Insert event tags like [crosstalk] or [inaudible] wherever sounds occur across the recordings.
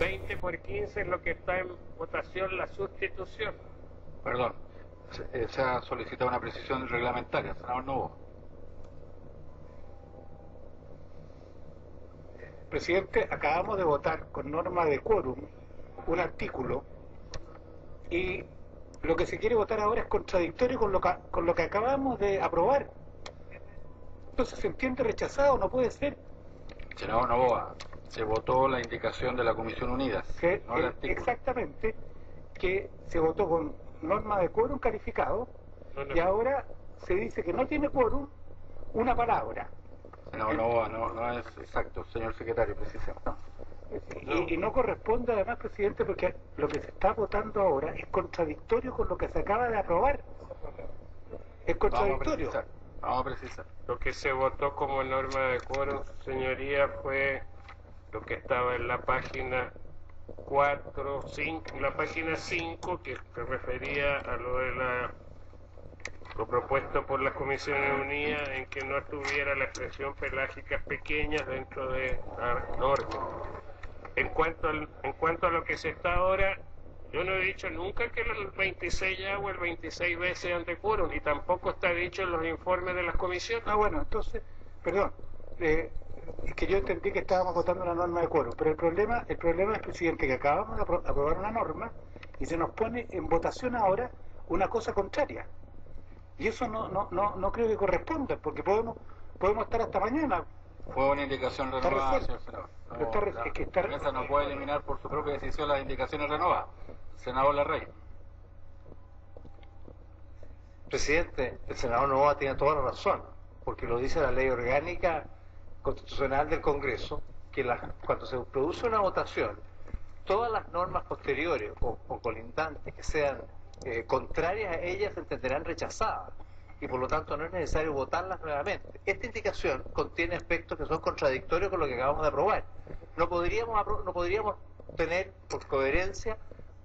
20 por 15 es lo que está en votación la sustitución. Perdón, se, eh, se ha solicitado una precisión reglamentaria, senador Novo. Presidente, acabamos de votar con norma de quórum un artículo y lo que se quiere votar ahora es contradictorio con lo que, con lo que acabamos de aprobar. Entonces se entiende rechazado, no puede ser. Senador Novoa, se votó la indicación de la Comisión Unidas, Que, no el eh, exactamente, que se votó con norma de quórum calificado No, no. y ahora se dice que no tiene quórum una palabra. Senador Novoa, no, no es exacto. Señor secretario, precisemos. Y, y no corresponde además, presidente, porque lo que se está votando ahora es contradictorio con lo que se acaba de aprobar. Es Vamos a contradictorio. precisar. Vamos a precisar. Lo que se votó como norma de quórum, señoría, fue lo que estaba en la página 4, 5, la página 5, que se refería a lo de la lo propuesto por las Comisiones Unidas en que no estuviera la expresión pelágicas pequeñas dentro de la norma. En cuanto, al- en cuanto a lo que se está ahora, yo no he dicho nunca que el 26A o el 26B sean de quórum y tampoco está dicho en los informes de las comisiones. Ah, bueno, entonces, perdón, eh, es que yo entendí que estábamos votando una norma de quórum, pero el problema, el problema es, presidente, que acabamos de apro- aprobar una norma y se nos pone en votación ahora una cosa contraria. Y eso no, no, no, no creo que corresponda, porque podemos, podemos estar hasta mañana. Fue una indicación renovada, señor senador. Pero está la es que está mesa no puede eliminar por su propia decisión las indicaciones renovadas. Senador Larrey. Presidente, el senador Novoa tiene toda la razón, porque lo dice la ley orgánica constitucional del Congreso, que la- cuando se produce una votación, todas las normas posteriores o, colindantes que sean eh, contrarias a ellas se entenderán rechazadas y por lo tanto no es necesario votarlas nuevamente. Esta indicación contiene aspectos que son contradictorios con lo que acabamos de aprobar. No podríamos, no podríamos tener, por coherencia,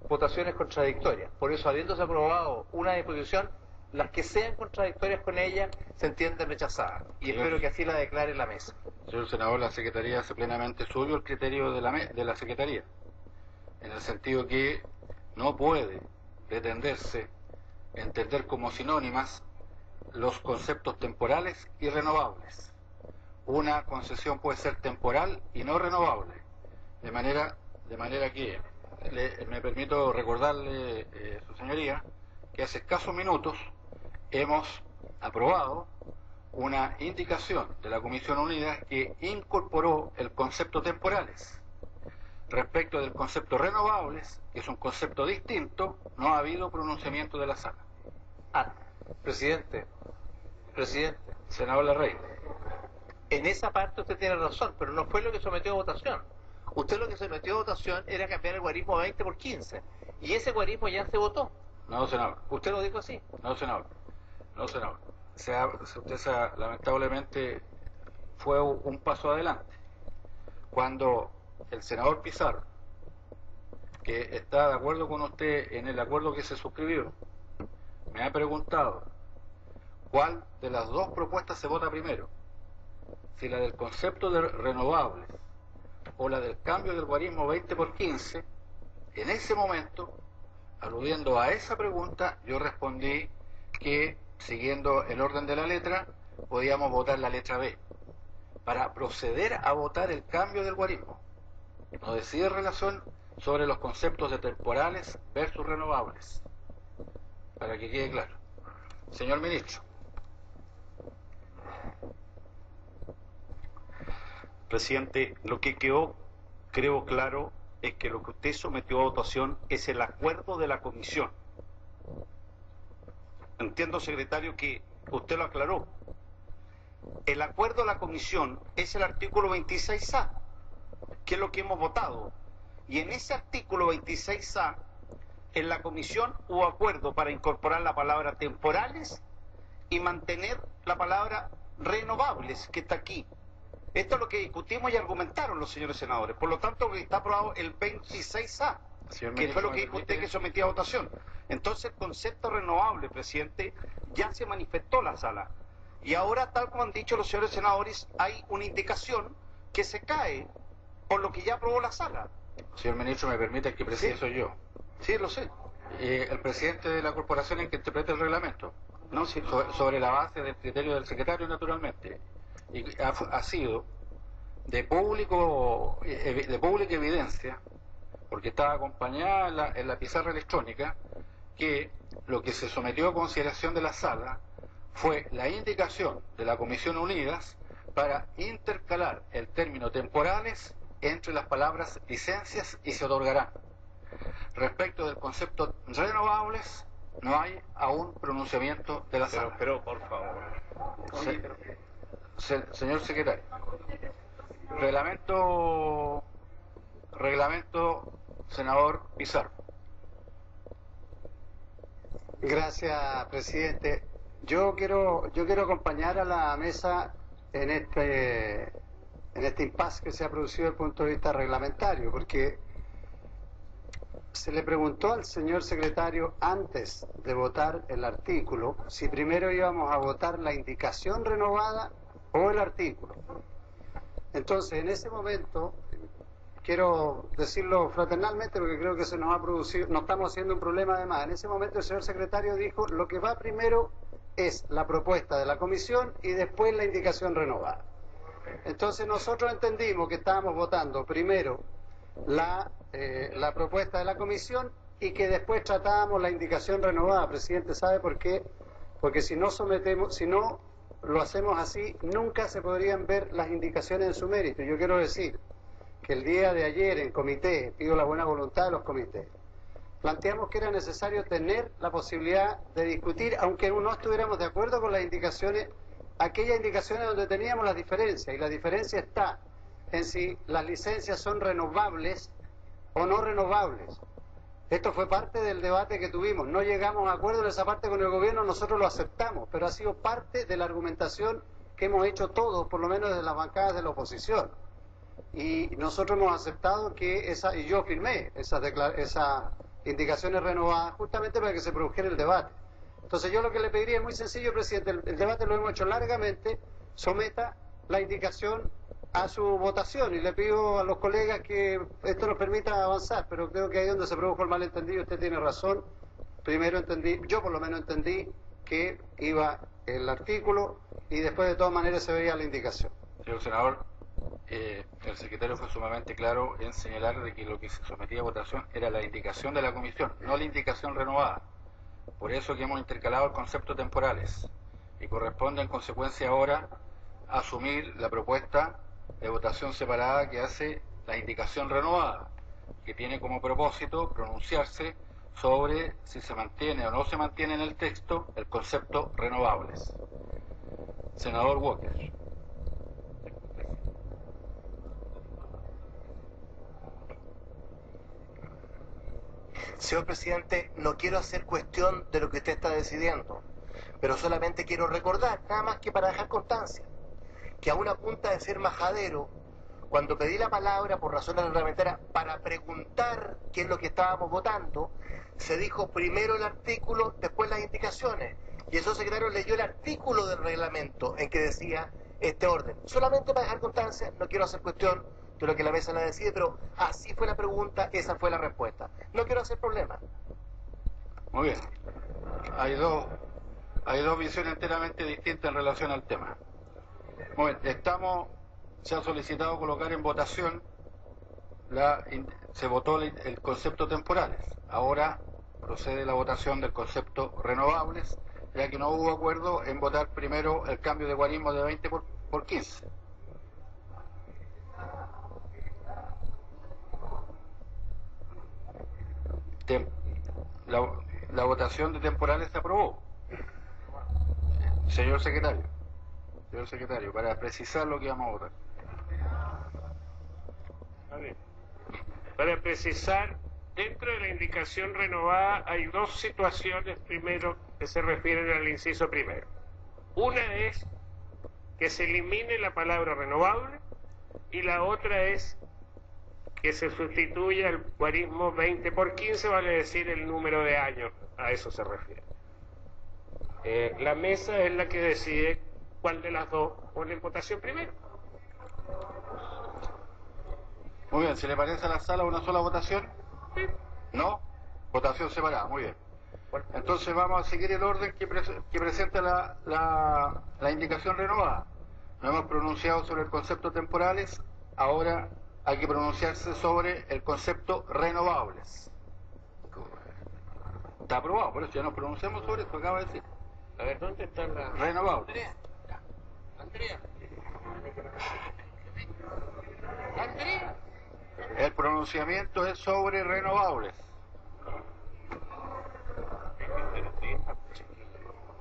votaciones contradictorias. Por eso, habiéndose aprobado una disposición, las que sean contradictorias con ella se entienden rechazadas. Y espero que así la declare la mesa. Señor senador, la Secretaría hace plenamente suyo el criterio de la, de la Secretaría, en el sentido que no puede pretenderse entender como sinónimas los conceptos temporales y renovables. Una concesión puede ser temporal y no renovable, de manera, de manera que le- me permito recordarle, eh, su señoría, que hace escasos minutos hemos aprobado una indicación de la Comisión Unida que incorporó el concepto temporales. Respecto del concepto renovables, que es un concepto distinto, no ha habido pronunciamiento de la sala. Ah, presidente, presidente, Senador Larrey, en esa parte usted tiene razón, pero no fue lo que sometió a votación. Usted lo que sometió a votación era cambiar el guarismo 20 por 15. Y ese guarismo ya se votó. no, senador, Usted lo dijo así. no, senador, no. Se ha- usted se ha- lamentablemente fue un paso adelante. Cuando el senador Pizarro, que está de acuerdo con usted en el acuerdo que se suscribió, me ha preguntado cuál de las dos propuestas se vota primero, si la del concepto de renovables o la del cambio del guarismo 20 por 15, en ese momento, aludiendo a esa pregunta, yo respondí que, siguiendo el orden de la letra, podíamos votar la letra B, para proceder a votar el cambio del guarismo. No decide relación sobre los conceptos de temporales versus renovables, para que quede claro. Señor ministro. Presidente, lo que quedó, creo claro, es que lo que usted sometió a votación es el acuerdo de la comisión. Entiendo, secretario, que usted lo aclaró. El acuerdo de la comisión es el artículo 26A, que es lo que hemos votado. Y en ese artículo 26A, en la comisión hubo acuerdo para incorporar la palabra temporales y mantener la palabra renovables, que está aquí. Esto es lo que discutimos y argumentaron los señores senadores. Por lo tanto, está aprobado el 26A, Señor que fue lo ¿me que dijo usted que sometía a votación. Entonces, el concepto renovable, presidente, ya se manifestó la sala. Y ahora, tal como han dicho los señores senadores, hay una indicación que se cae por lo que ya aprobó la sala. Señor ministro, me permite que preside Sí. soy yo. Sí, lo sé. Eh, el presidente de la corporación en que interpreta el reglamento, No, sí. so- sobre la base del criterio del secretario, naturalmente. Y ha, ha sido de público eh, de pública evidencia, porque estaba acompañada en la, en la pizarra electrónica, que lo que se sometió a consideración de la sala fue la indicación de la Comisión Unidas para intercalar el término temporales entre las palabras licencias y se otorgarán. Respecto del concepto renovables, no hay aún pronunciamiento de la Pero, sala. pero por favor. Se- se- señor secretario, reglamento, reglamento, senador Pizarro. Gracias, presidente. Yo quiero, yo quiero acompañar a la mesa en este, en este impasse que se ha producido desde el punto de vista reglamentario, porque se le preguntó al señor secretario antes de votar el artículo si primero íbamos a votar la indicación renovada o el artículo. Entonces, en ese momento, quiero decirlo fraternalmente porque creo que se nos ha producido, nos estamos haciendo un problema además. En ese momento el señor secretario dijo lo que va primero es la propuesta de la comisión y después la indicación renovada. Entonces nosotros entendimos que estábamos votando primero la, eh, la propuesta de la comisión y que después tratábamos la indicación renovada. Presidente, ¿sabe por qué? Porque si no sometemos, si no lo hacemos así, nunca se podrían ver las indicaciones en su mérito. Yo quiero decir que el día de ayer en comité, pido la buena voluntad de los comités, planteamos que era necesario tener la posibilidad de discutir, aunque no estuviéramos de acuerdo con las indicaciones, aquellas indicaciones donde teníamos las diferencias, y la diferencia está en si las licencias son renovables o no renovables. Esto fue parte del debate que tuvimos. No llegamos a acuerdo en esa parte con el gobierno, nosotros lo aceptamos, pero ha sido parte de la argumentación que hemos hecho todos, por lo menos desde las bancadas de la oposición. Y nosotros hemos aceptado que esa, y yo firmé esas, esas indicaciones renovadas justamente para que se produjera el debate. Entonces yo lo que le pediría es muy sencillo, presidente, el, el debate lo hemos hecho largamente, someta la indicación a su votación y le pido a los colegas que esto nos permita avanzar, pero creo que ahí donde se produjo el malentendido, usted tiene razón. Primero entendí, yo por lo menos entendí que iba el artículo y después de todas maneras se veía la indicación. Señor senador, eh, el secretario fue sumamente claro en señalar de que lo que se sometía a votación era la indicación de la comisión, no la indicación renovada. Por eso que hemos intercalado el concepto temporales y corresponde en consecuencia ahora asumir la propuesta de votación separada que hace la indicación renovada, que tiene como propósito pronunciarse sobre si se mantiene o no se mantiene en el texto el concepto renovables. Senador Walker. Señor presidente, no quiero hacer cuestión de lo que usted está decidiendo, pero solamente quiero recordar, nada más que para dejar constancia, que a una punta de ser majadero, cuando pedí la palabra por razones reglamentarias para preguntar qué es lo que estábamos votando, se dijo primero el artículo, después las indicaciones. Y el secretario leyó el artículo del reglamento en que decía este orden. Solamente para dejar constancia, no quiero hacer cuestión de lo que la mesa la decide, pero así fue la pregunta, esa fue la respuesta. No quiero hacer problema. Muy bien. Hay dos, hay dos visiones enteramente distintas en relación al tema. Muy bien, estamos, se ha solicitado colocar en votación, la, se votó el, el concepto temporales. Ahora procede la votación del concepto renovables, ya que no hubo acuerdo en votar primero el cambio de guarismo de 20 por, por 15. La, la votación de temporales se aprobó. Señor secretario, señor secretario, para precisar lo que vamos a votar. A ver, Para precisar, dentro de la indicación renovada hay dos situaciones primero que se refieren al inciso primero. Una es que se elimine la palabra renovable y la otra es que se sustituya el guarismo 20 por 15, vale decir el número de años, a eso se refiere. Eh, la mesa es la que decide cuál de las dos pone en votación primero. Muy bien, ¿se le parece a la sala una sola votación? ¿No? Votación separada, muy bien. Entonces vamos a seguir el orden que, pres- que presenta la, la, la indicación renovada. No hemos pronunciado sobre el concepto temporales, ahora hay que pronunciarse sobre el concepto renovables. Está aprobado, por eso ya nos pronunciamos sobre esto, acaba de decir. A ver, ¿dónde está la...? Renovables. Andrea. Andrea. El pronunciamiento es sobre renovables.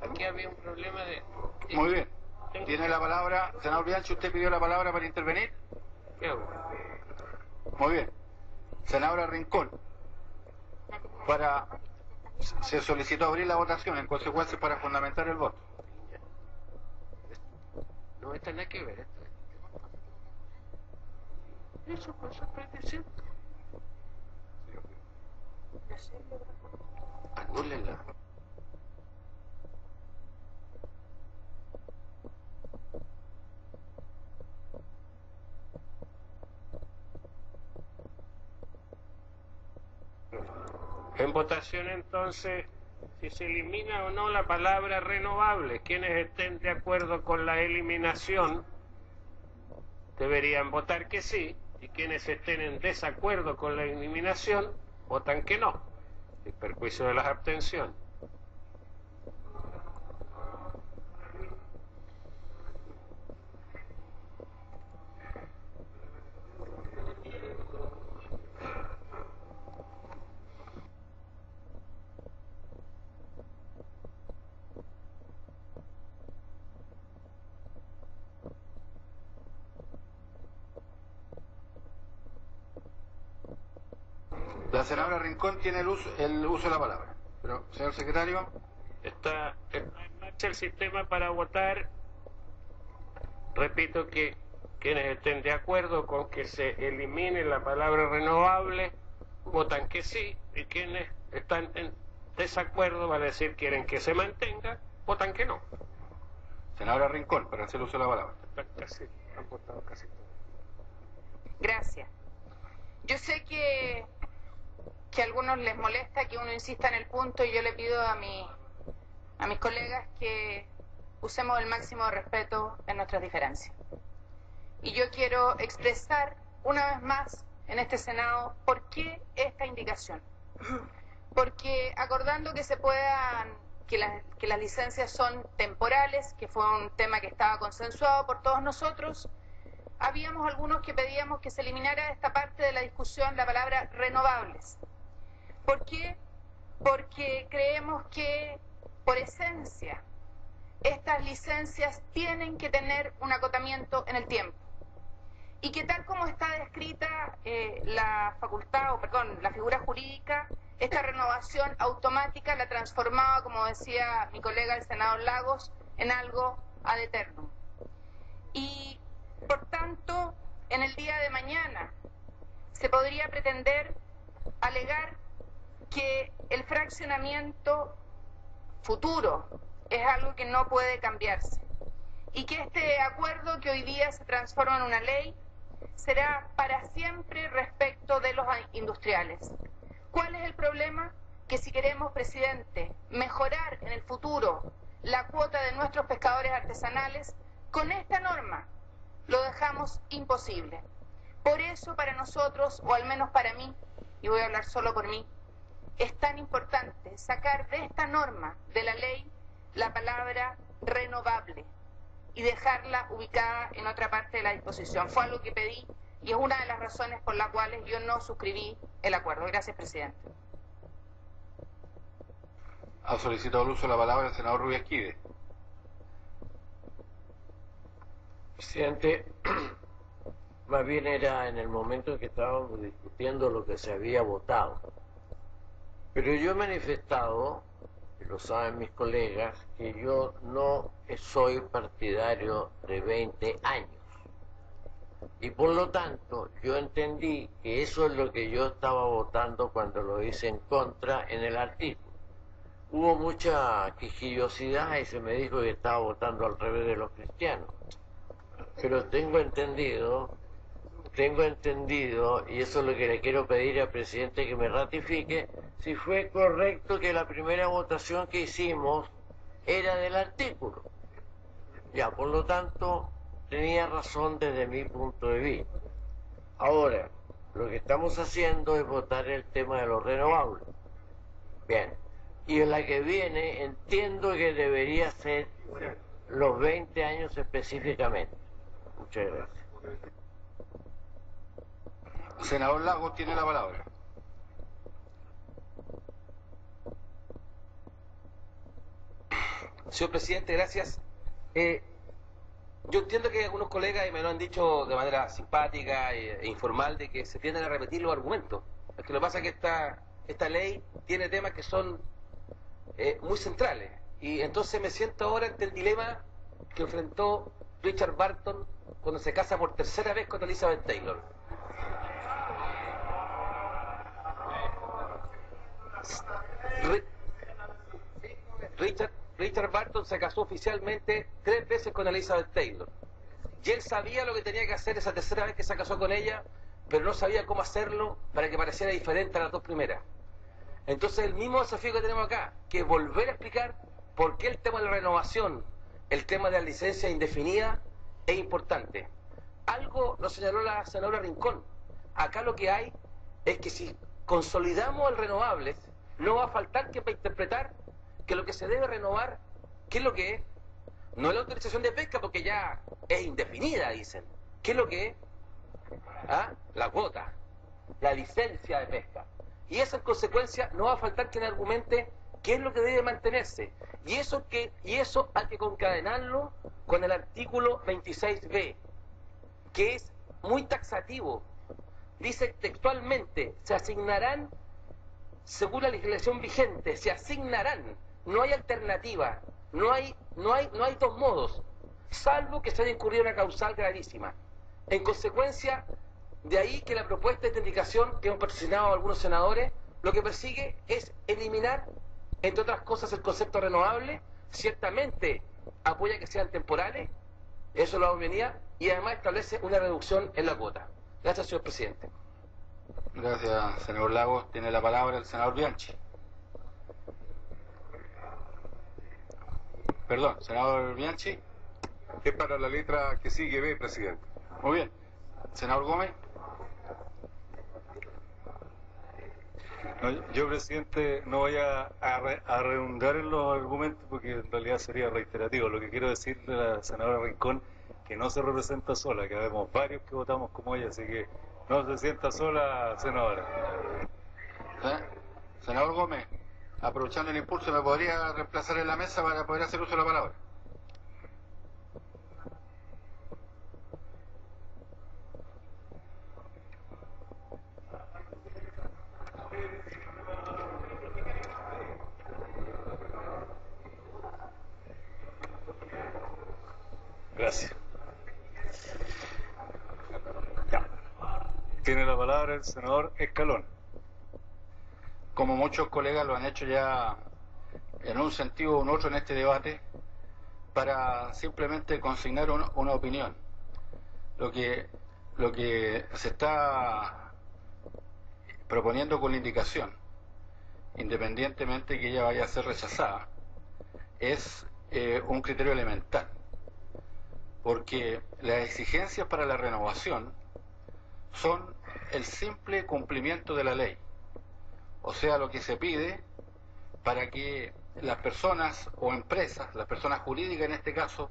Aquí había un problema de... Muy bien. Tiene la palabra, senador Bianchi, ¿usted pidió la palabra para intervenir? ¿Qué hago? Muy bien. Senadora Rincón, para se solicitó abrir la votación en consecuencia para fundamentar el voto. No está nada que ver esto. Eso pues sorprende siempre. Anúlela. En votación entonces, si se elimina o no la palabra renovable, quienes estén de acuerdo con la eliminación deberían votar que sí, y quienes estén en desacuerdo con la eliminación votan que no, en perjuicio de las abstenciones. La senadora Rincón tiene el uso, el uso de la palabra. Pero, señor secretario, Está, está en marcha el sistema para votar. Repito que quienes estén de acuerdo con que se elimine la palabra renovable, votan que sí, y quienes están en desacuerdo, vale decir quieren que se mantenga, votan que no. senadora Rincón, para hacer uso de la palabra. Casi- han votado casi todos. Gracias. Yo sé que, que a algunos les molesta que uno insista en el punto y yo le pido a, mi, a mis colegas que usemos el máximo de respeto en nuestras diferencias. Y yo quiero expresar una vez más en este Senado por qué esta indicación. Porque acordando que se puedan, que, que las licencias son temporales, que fue un tema que estaba consensuado por todos nosotros, habíamos algunos que pedíamos que se eliminara de esta parte de la discusión la palabra renovables. ¿Por qué? Porque creemos que, por esencia, estas licencias tienen que tener un acotamiento en el tiempo. Y que tal como está descrita eh, la facultad, o perdón, la figura jurídica, esta renovación automática la transformaba, como decía mi colega el senador Lagos, en algo ad eternum. Y por tanto, en el día de mañana se podría pretender alegar que el fraccionamiento futuro es algo que no puede cambiarse y que este acuerdo que hoy día se transforma en una ley será para siempre respecto de los industriales. ¿Cuál es el problema? Que si queremos, presidente, mejorar en el futuro la cuota de nuestros pescadores artesanales, con esta norma lo dejamos imposible. Por eso para nosotros, o al menos para mí, y voy a hablar solo por mí, es tan importante sacar de esta norma de la ley la palabra renovable y dejarla ubicada en otra parte de la disposición. Fue algo que pedí y es una de las razones por las cuales yo no suscribí el acuerdo. Gracias, presidente. Ha solicitado el uso de la palabra el senador Rubio Esquive. Presidente, [clears throat] más bien era en el momento en que estábamos discutiendo lo que se había votado. Pero yo he manifestado, y lo saben mis colegas, que yo no soy partidario de 20 años. Y por lo tanto, yo entendí que eso es lo que yo estaba votando cuando lo hice en contra en el artículo. Hubo mucha quisquillosidad y se me dijo que estaba votando al revés de los cristianos. Pero tengo entendido tengo entendido, y eso es lo que le quiero pedir al presidente que me ratifique, si fue correcto que la primera votación que hicimos era del artículo. Ya, por lo tanto, tenía razón desde mi punto de vista. Ahora, lo que estamos haciendo es votar el tema de los renovables. Bien. Y en la que viene entiendo que debería ser los 20 años específicamente. Muchas gracias. Senador Lago tiene la palabra. Señor presidente, gracias. Eh, yo entiendo que algunos colegas me lo han dicho de manera simpática e, e informal de que se tienden a repetir los argumentos. Es que lo que pasa es que esta, esta ley tiene temas que son eh, muy centrales. Y entonces me siento ahora ante el dilema que enfrentó Richard Barton cuando se casa por tercera vez con Elizabeth Taylor. Richard, Barton se casó oficialmente tres veces con Elizabeth Taylor. Y él sabía lo que tenía que hacer esa tercera vez que se casó con ella, pero no sabía cómo hacerlo para que pareciera diferente a las dos primeras. Entonces el mismo desafío que tenemos acá, que es volver a explicar por qué el tema de la renovación, el tema de la licencia indefinida, es importante. Algo lo señaló la senadora Rincón. Acá lo que hay es que si consolidamos el renovables, no va a faltar que para interpretar que lo que se debe renovar, ¿qué es lo que es? No es la autorización de pesca porque ya es indefinida, dicen. ¿Qué es lo que es? ¿Ah? La cuota, la licencia de pesca. Y eso en consecuencia no va a faltar quien argumente qué es lo que debe mantenerse. Y eso, que, y eso hay que concadenarlo con el artículo 26b, que es muy taxativo. Dice textualmente, se asignarán, según la legislación vigente, se asignarán, no hay alternativa, no hay, no hay, no hay dos modos, salvo que se haya incurrido una causal gravísima. En consecuencia, de ahí que la propuesta de esta indicación que hemos patrocinado algunos senadores, lo que persigue es eliminar, entre otras cosas, el concepto renovable, ciertamente apoya que sean temporales, eso lo venía, y además establece una reducción en la cuota. Gracias, señor presidente. Gracias, senador Lagos. Tiene la palabra el senador Bianchi. Perdón, senador Bianchi. Es para la letra que sigue B, presidente. Muy bien. Senador Gómez. No, yo, presidente, no voy a, a re- a redundar en los argumentos porque en realidad sería reiterativo. Lo que quiero decirle a la senadora Rincón que no se representa sola, que vemos varios que votamos como ella, así que no se sienta sola, senadora. ¿Eh? Senador Gómez, aprovechando el impulso, ¿me podría reemplazar en la mesa para poder hacer uso de la palabra? Gracias. Ya. Tiene la palabra el senador Escalón. Como muchos colegas lo han hecho ya en un sentido u otro en este debate, para simplemente consignar una opinión. Lo que, lo que se está proponiendo con la indicación, independientemente que ella vaya a ser rechazada, es eh, un criterio elemental, porque las exigencias para la renovación son el simple cumplimiento de la ley, o sea, lo que se pide para que las personas o empresas, las personas jurídicas en este caso,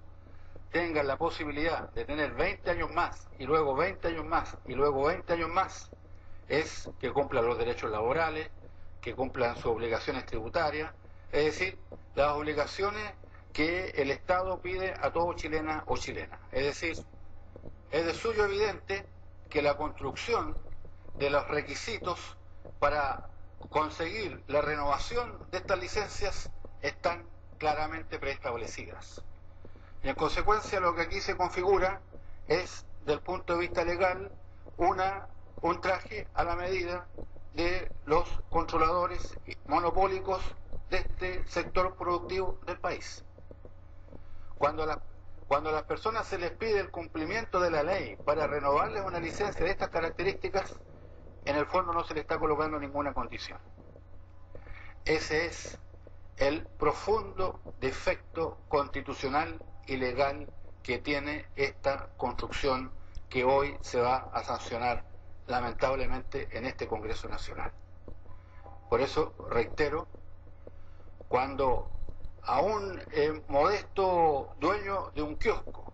tengan la posibilidad de tener 20 años más y luego 20 años más y luego 20 años más, es que cumplan los derechos laborales, que cumplan sus obligaciones tributarias, es decir, las obligaciones que el Estado pide a todo chilena o chilena. Es decir, es de suyo evidente que la construcción de los requisitos para conseguir la renovación de estas licencias están claramente preestablecidas. Y en consecuencia lo que aquí se configura es, del punto de vista legal, una, un traje a la medida de los controladores monopólicos de este sector productivo del país. Cuando, la- cuando a las personas se les pide el cumplimiento de la ley para renovarles una licencia de estas características, en el fondo no se le está colocando ninguna condición. Ese es el profundo defecto constitucional y legal que tiene esta construcción que hoy se va a sancionar lamentablemente en este Congreso Nacional. Por eso reitero, cuando a un eh, modesto dueño de un kiosco.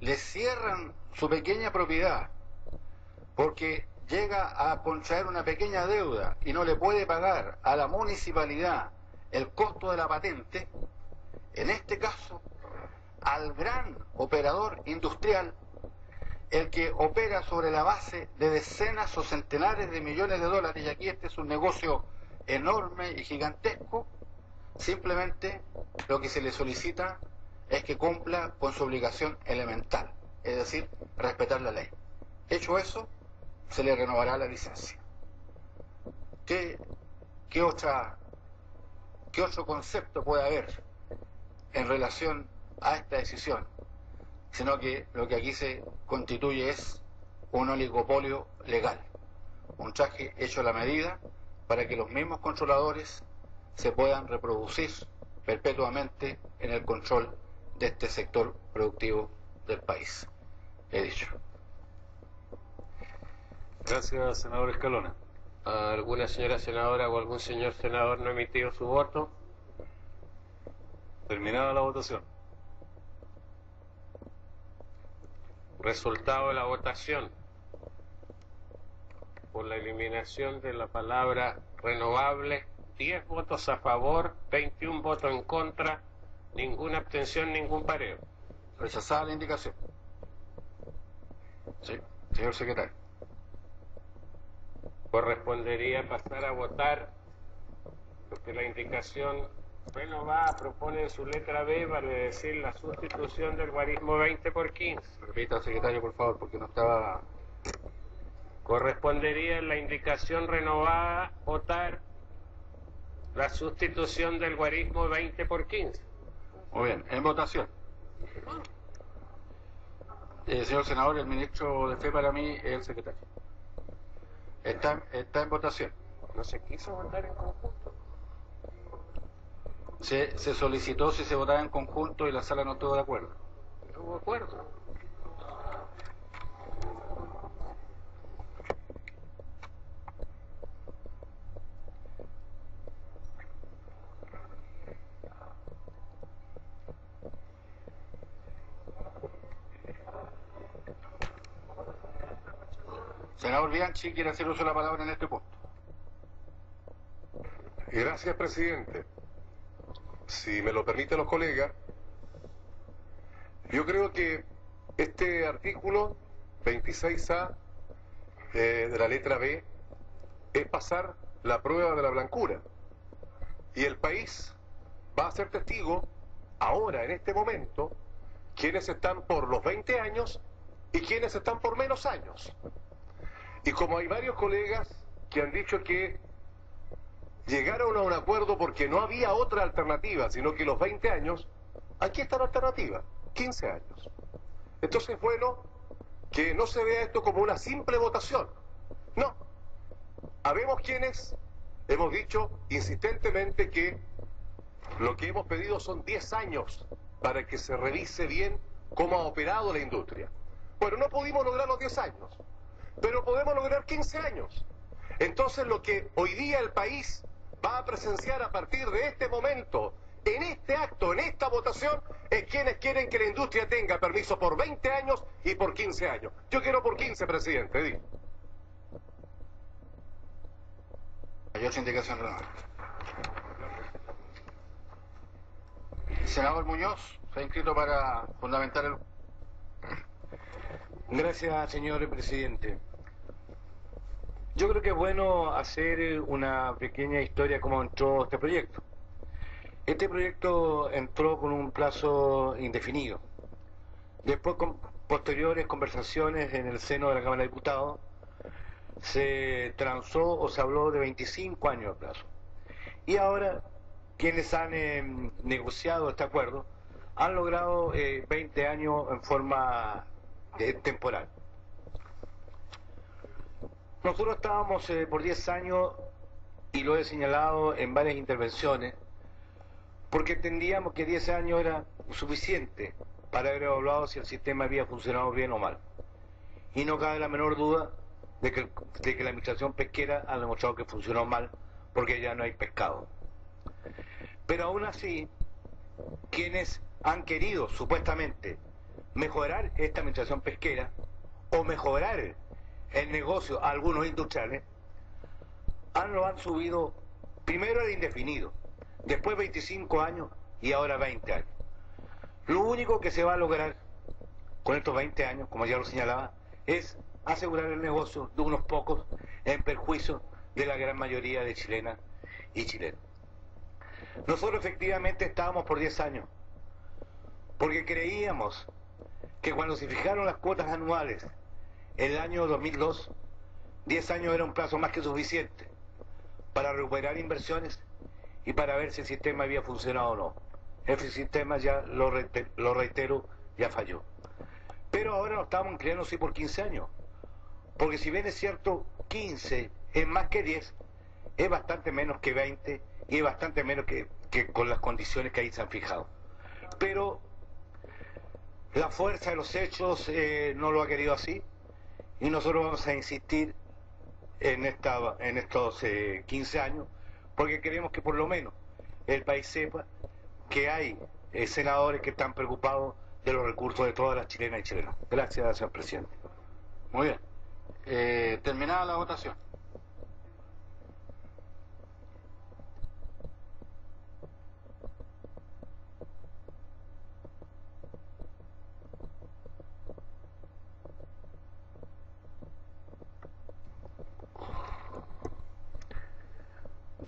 Le cierran su pequeña propiedad porque llega a contraer una pequeña deuda y no le puede pagar a la municipalidad el costo de la patente, en este caso, al gran operador industrial, el que opera sobre la base de decenas o centenares de millones de dólares, y aquí este es un negocio enorme y gigantesco, simplemente lo que se le solicita es que cumpla con su obligación elemental, es decir, respetar la ley. Hecho eso, se le renovará la licencia. ¿Qué, otra ¿Qué otro concepto puede haber en relación a esta decisión? Sino que lo que aquí se constituye es un oligopolio legal, un traje hecho a la medida para que los mismos controladores se puedan reproducir perpetuamente en el control de este sector productivo del país. He dicho. Gracias, senador Escalona. ¿Alguna señora senadora o algún señor senador no ha emitido su voto? Terminada la votación. Resultado de la votación. Por la eliminación de la palabra renovable, 10 votos a favor, 21 votos en contra, ninguna abstención, ningún pareo. Rechazada la indicación. Sí, señor secretario. Correspondería pasar a votar lo que la indicación renovada propone en su letra B, vale decir la sustitución del guarismo 20 por 15. Repita, secretario, por favor, porque no estaba... Correspondería en la indicación renovada votar la sustitución del guarismo 20 por 15. Muy bien, en votación. Eh, señor senador, el ministro de Fe para mí es el secretario. Está, está en votación. No se quiso votar en conjunto. Se, se solicitó si se votaba en conjunto y la sala no estuvo de acuerdo. No hubo acuerdo. Senador Bianchi quiere hacer uso de la palabra en este punto. Gracias, presidente. Si me lo permiten los colegas, yo creo que este artículo 26A eh, de la letra B es pasar la prueba de la blancura. Y el país va a ser testigo ahora, en este momento, quienes están por los 20 años y quienes están por menos años. Y como hay varios colegas que han dicho que llegaron a un acuerdo porque no había otra alternativa, sino que los 20 años, aquí está la alternativa, 15 años. Entonces es bueno que no se vea esto como una simple votación. No. Habemos quienes hemos dicho insistentemente que lo que hemos pedido son 10 años para que se revise bien cómo ha operado la industria. Bueno, no pudimos lograr los 10 años pero podemos lograr 15 años. Entonces lo que hoy día el país va a presenciar a partir de este momento, en este acto, en esta votación, es quienes quieren que la industria tenga permiso por 20 años y por 15 años. Yo quiero por 15, presidente. Di. Hay otra indicación Senador Muñoz se ha inscrito para fundamentar el... Gracias, señor presidente. Yo creo que es bueno hacer una pequeña historia cómo entró este proyecto. Este proyecto entró con un plazo indefinido. Después, con posteriores conversaciones en el seno de la Cámara de Diputados, se transó o se habló de 25 años de plazo. Y ahora, quienes han eh, negociado este acuerdo han logrado eh, 20 años en forma eh, temporal. Nosotros estábamos eh, por 10 años, y lo he señalado en varias intervenciones, porque entendíamos que 10 años era suficiente para haber evaluado si el sistema había funcionado bien o mal. Y no cabe la menor duda de que, de que la administración pesquera ha demostrado que funcionó mal porque ya no hay pescado. Pero aún así, quienes han querido supuestamente mejorar esta administración pesquera o mejorar el negocio a algunos industriales, han, lo han subido primero el indefinido, después 25 años y ahora 20 años. Lo único que se va a lograr con estos 20 años, como ya lo señalaba, es asegurar el negocio de unos pocos en perjuicio de la gran mayoría de chilenas y chilenos. Nosotros efectivamente estábamos por 10 años, porque creíamos que cuando se fijaron las cuotas anuales el año 2002, 10 años era un plazo más que suficiente para recuperar inversiones y para ver si el sistema había funcionado o no. Ese sistema ya, lo reitero, lo ya falló. Pero ahora nos estamos inclinando sí por 15 años. Porque si bien es cierto, 15 es más que 10, es bastante menos que 20 y es bastante menos que, que con las condiciones que ahí se han fijado. Pero la fuerza de los hechos eh, no lo ha querido así y nosotros vamos a insistir en, esta, en estos eh, 15 años porque queremos que por lo menos el país sepa que hay eh, senadores que están preocupados de los recursos de todas las chilenas y chilenos. Gracias, señor presidente. Muy bien. Eh, terminada la votación.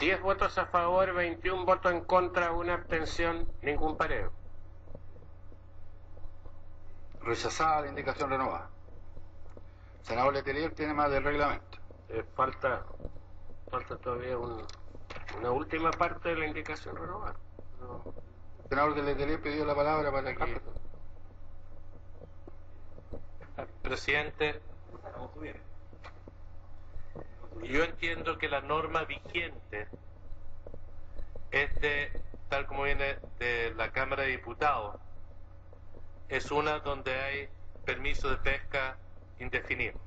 Diez votos a favor, 21 votos en contra, una abstención, ningún pareo. Rechazada la indicación renovada. Senador Letelier tiene más del reglamento. Eh, falta, falta todavía un- una última parte de la indicación renovada. No. Senador de Letelier pidió la palabra para que... Presidente, yo entiendo que la norma vigente es tal como viene de la Cámara de Diputados, es una donde hay permiso de pesca indefinido.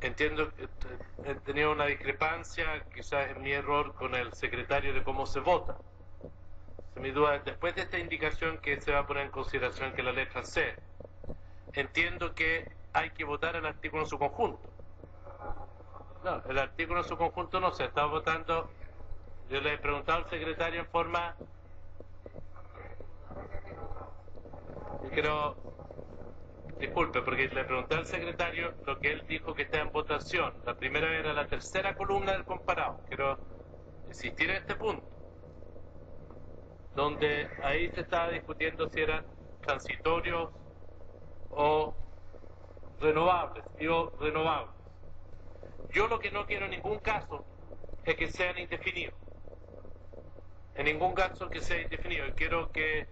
Entiendo que he tenido una discrepancia, quizás es mi error con el secretario de cómo se vota. Mi duda, después de esta indicación que se va a poner en consideración que la letra C, entiendo que hay que votar el artículo en su conjunto. No, el artículo en su conjunto no se está votando. Yo le he preguntado al secretario en forma. Y quiero. Disculpe, porque le pregunté al secretario lo que él dijo que está en votación. La primera era la tercera columna del comparado. Quiero insistir en este punto. Donde ahí se estaba discutiendo si eran transitorios o renovables, digo renovables. Yo lo que no quiero en ningún caso es que sean indefinidos. En ningún caso que sea indefinido. Quiero que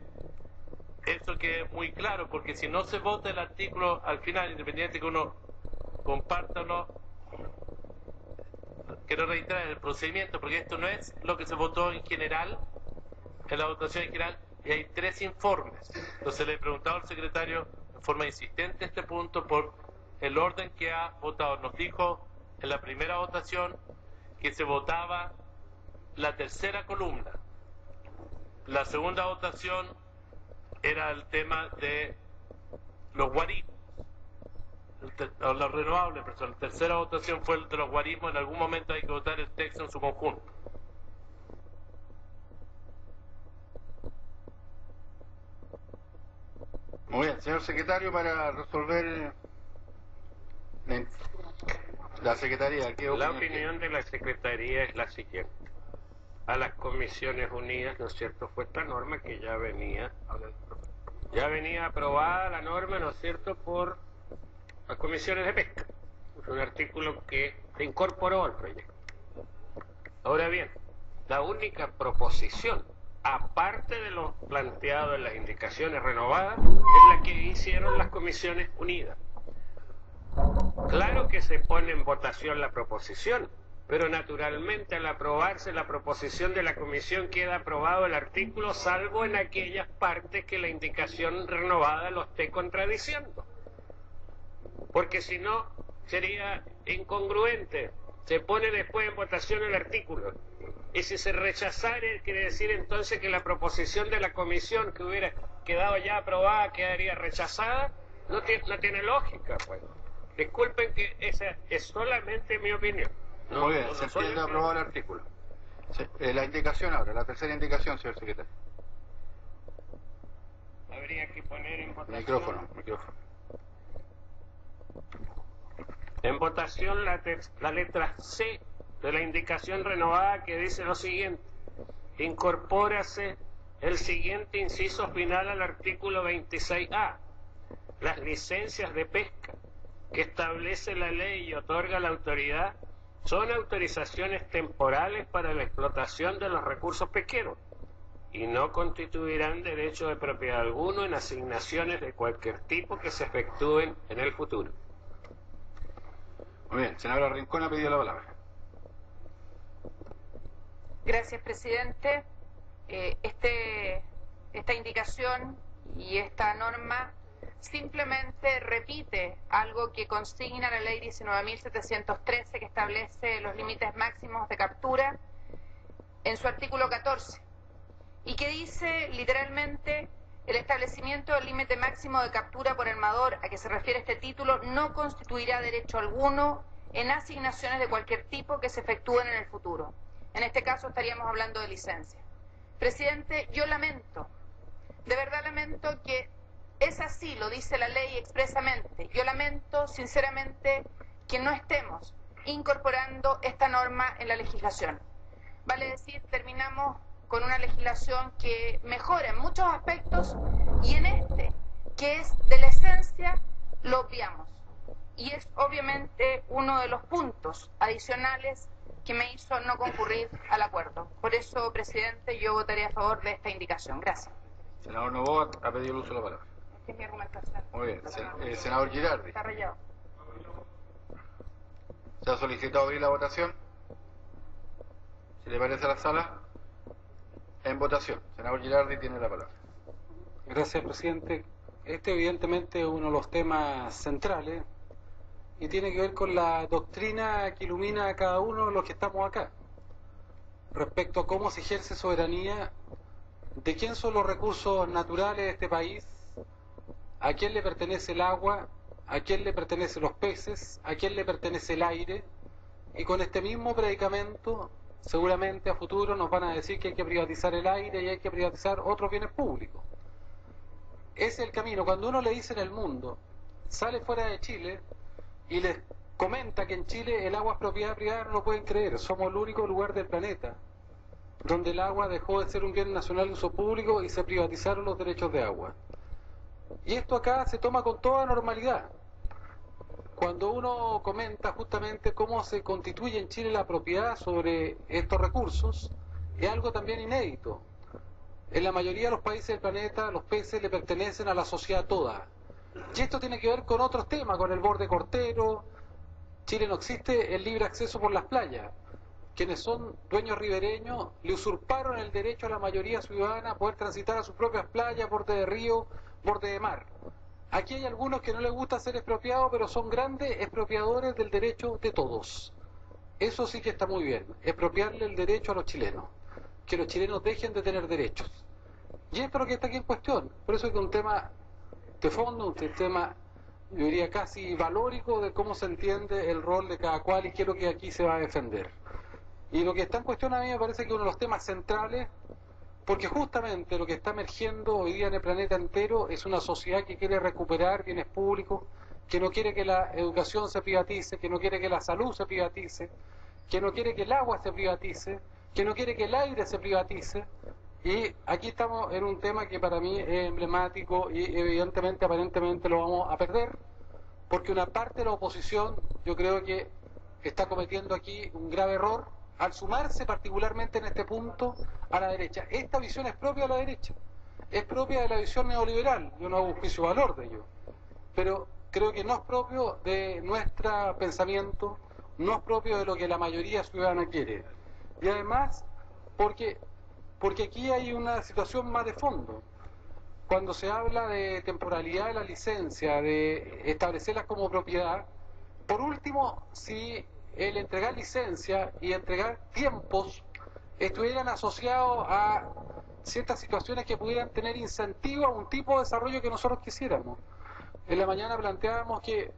eso quede muy claro, porque si no se vota el artículo al final, independiente que uno comparta o no, quiero reiterar el procedimiento, porque esto no es lo que se votó en general, en la votación en general, y hay tres informes. Entonces le he preguntado al secretario en forma insistente este punto por el orden que ha votado. Nos dijo en la primera votación que se votaba la tercera columna. La segunda votación era el tema de los guarismos, los renovables, pero la tercera votación fue el de los guarismos. En algún momento hay que votar el texto en su conjunto. Muy bien, señor secretario, para resolver la, la secretaría. ¿qué La opinión tiene? opinión de la Secretaría es la siguiente. A las Comisiones Unidas, ¿no es cierto?, fue esta norma que ya venía, ya venía aprobada la norma, ¿no es cierto?, por las comisiones de pesca. Es un artículo que se incorporó al proyecto. Ahora bien, la única proposición aparte de lo planteado en las indicaciones renovadas, es la que hicieron las comisiones unidas. Claro que se pone en votación la proposición, pero naturalmente al aprobarse la proposición de la comisión queda aprobado el artículo, salvo en aquellas partes que la indicación renovada lo esté contradiciendo. Porque si no, sería incongruente. Se pone después en votación el artículo. Y si se rechazara, quiere decir entonces que la proposición de la comisión que hubiera quedado ya aprobada quedaría rechazada. No tiene, no tiene lógica, pues. Disculpen que esa es solamente mi opinión. No, Muy bien, no se entiende aprobado el artículo. Sí, eh, la indicación ahora, la tercera indicación, señor secretario. Habría que poner en votación. Micrófono, micrófono. En votación la, la letra C de la indicación renovada que dice lo siguiente. Incorpórase el siguiente inciso final al artículo 26A. Las licencias de pesca que establece la ley y otorga la autoridad son autorizaciones temporales para la explotación de los recursos pesqueros y no constituirán derecho de propiedad alguno en asignaciones de cualquier tipo que se efectúen en el futuro. Muy bien, senadora Rincón ha pedido la palabra. Gracias, presidente. Eh, este, esta indicación y esta norma simplemente repite algo que consigna la ley 19.713 que establece los límites máximos de captura en su artículo 14 y que dice literalmente el establecimiento del límite máximo de captura por armador a que se refiere este título no constituirá derecho alguno en asignaciones de cualquier tipo que se efectúen en el futuro. En este caso estaríamos hablando de licencia. Presidente, yo lamento, de verdad lamento que es así, lo dice la ley expresamente. Yo lamento sinceramente que no estemos incorporando esta norma en la legislación. Vale decir, terminamos con una legislación que mejora en muchos aspectos y en este, que es de la esencia, lo obviamos. Y es obviamente uno de los puntos adicionales que me hizo no concurrir al acuerdo. Por eso, presidente, yo votaré a favor de esta indicación. Gracias. Senador Novoa ha pedido uso de la palabra. Es mi argumentación. Muy bien, eh, senador Girardi. Está rayado. ¿Se ha solicitado abrir la votación? Si le parece a la sala, en votación. Senador Girardi tiene la palabra. Gracias, presidente. Este evidentemente es uno de los temas centrales y tiene que ver con la doctrina que ilumina a cada uno de los que estamos acá respecto a cómo se ejerce soberanía, de quién son los recursos naturales de este país, a quién le pertenece el agua, a quién le pertenecen los peces, a quién le pertenece el aire, y con este mismo predicamento seguramente a futuro nos van a decir que hay que privatizar el aire y hay que privatizar otros bienes públicos. Ese es el camino. Cuando uno le dice en el mundo, sale fuera de Chile y les comenta que en Chile el agua es propiedad privada, no pueden creer. Somos el único lugar del planeta donde el agua dejó de ser un bien nacional de uso público y se privatizaron los derechos de agua. Y esto acá se toma con toda normalidad. Cuando uno comenta justamente cómo se constituye en Chile la propiedad sobre estos recursos, es algo también inédito. En la mayoría de los países del planeta los peces le pertenecen a la sociedad toda. Y esto tiene que ver con otros temas, con el borde cortero. Chile no existe el libre acceso por las playas. Quienes son dueños ribereños le usurparon el derecho a la mayoría ciudadana a poder transitar a sus propias playas, borde de río, borde de mar. Aquí hay algunos que no les gusta ser expropiados, pero son grandes expropiadores del derecho de todos. Eso sí que está muy bien, expropiarle el derecho a los chilenos, que los chilenos dejen de tener derechos. Y esto es lo que está aquí en cuestión. Por eso es que un tema de fondo, un tema, yo diría casi valórico de cómo se entiende el rol de cada cual y qué es lo que aquí se va a defender. Y lo que está en cuestión a mí me parece que uno de los temas centrales, porque justamente lo que está emergiendo hoy día en el planeta entero es una sociedad que quiere recuperar bienes públicos, que no quiere que la educación se privatice, que no quiere que la salud se privatice, que no quiere que el agua se privatice, que no quiere que el aire se privatice. Y aquí estamos en un tema que para mí es emblemático y evidentemente, aparentemente lo vamos a perder, porque una parte de la oposición yo creo que está cometiendo aquí un grave error al sumarse particularmente en este punto a la derecha. Esta visión es propia de la derecha, es propia de la visión neoliberal, yo no hago juicio valor de ello, pero creo que no es propio de nuestro pensamiento, no es propio de lo que la mayoría ciudadana quiere. Y además, porque, porque aquí hay una situación más de fondo. Cuando se habla de temporalidad de la licencia, de establecerlas como propiedad, por último, si el entregar licencia y entregar tiempos estuvieran asociados a ciertas situaciones que pudieran tener incentivo a un tipo de desarrollo que nosotros quisiéramos. En la mañana planteábamos que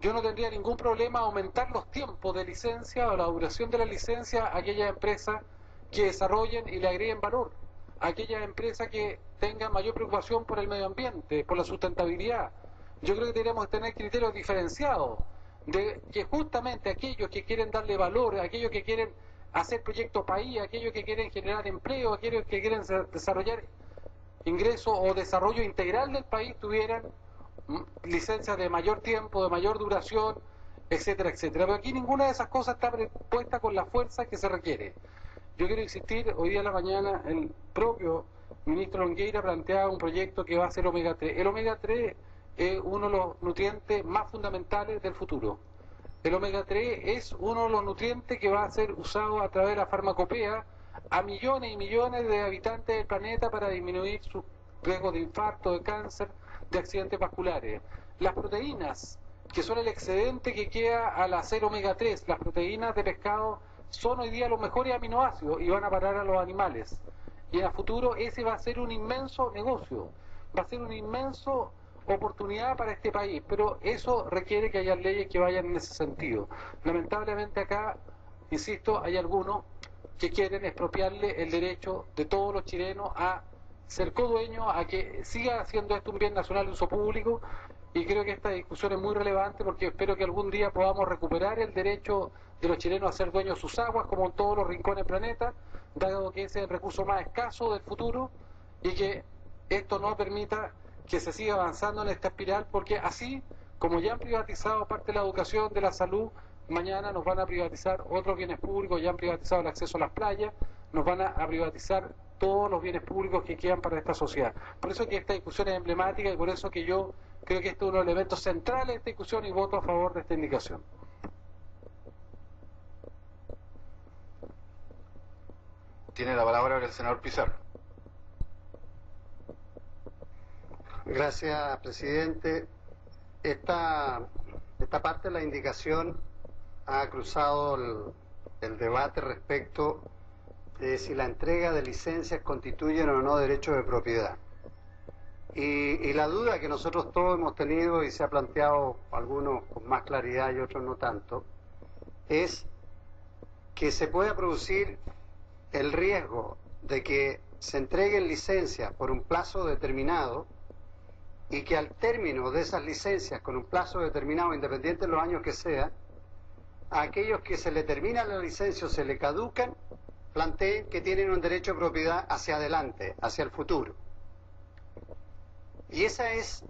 yo no tendría ningún problema aumentar los tiempos de licencia o la duración de la licencia a aquellas empresas que desarrollen y le agreguen valor, a aquellas empresas que tengan mayor preocupación por el medio ambiente, por la sustentabilidad. Yo creo que deberíamos tener criterios diferenciados de que justamente aquellos que quieren darle valor, aquellos que quieren hacer proyectos país, aquellos que quieren generar empleo, aquellos que quieren desarrollar ingreso o desarrollo integral del país tuvieran licencias de mayor tiempo, de mayor duración, etcétera, etcétera. Pero aquí ninguna de esas cosas está puesta con la fuerza que se requiere. Yo quiero insistir, hoy día en la mañana el propio ministro Longueira planteaba un proyecto que va a ser omega 3. El omega 3 es uno de los nutrientes más fundamentales del futuro. El omega 3 es uno de los nutrientes que va a ser usado a través de la farmacopea a millones y millones de habitantes del planeta para disminuir su riesgo de infarto, de cáncer, de accidentes vasculares. Las proteínas, que son el excedente que queda al hacer omega 3, las proteínas de pescado son hoy día los mejores aminoácidos y van a parar a los animales. Y en el futuro ese va a ser un inmenso negocio, va a ser una inmensa oportunidad para este país, pero eso requiere que haya leyes que vayan en ese sentido. Lamentablemente acá, insisto, hay algunos que quieren expropiarle el derecho de todos los chilenos a ser codueño, a que siga haciendo esto un bien nacional de uso público y creo que esta discusión es muy relevante porque espero que algún día podamos recuperar el derecho de los chilenos a ser dueños de sus aguas como en todos los rincones del planeta, dado que ese es el recurso más escaso del futuro y que esto no permita que se siga avanzando en esta espiral porque así como ya han privatizado parte de la educación, de la salud, mañana nos van a privatizar otros bienes públicos, ya han privatizado el acceso a las playas, nos van a privatizar todos los bienes públicos que quedan para esta sociedad. Por eso que esta discusión es emblemática y por eso que yo creo que este es uno de los elementos centrales de esta discusión y voto a favor de esta indicación. Tiene la palabra el senador Pizarro. Gracias, presidente. Esta, esta parte de la indicación ha cruzado el, debate respecto de si la entrega de licencias constituyen o no derechos de propiedad. Y, y, la duda que nosotros todos hemos tenido y se ha planteado algunos con más claridad y otros no tanto, es que se pueda producir el riesgo de que se entreguen licencias por un plazo determinado y que al término de esas licencias con un plazo determinado, independiente de los años que sea, a aquellos que se le termina la licencia o se le caducan, planteen que tienen un derecho de propiedad hacia adelante, hacia el futuro. Y esa es,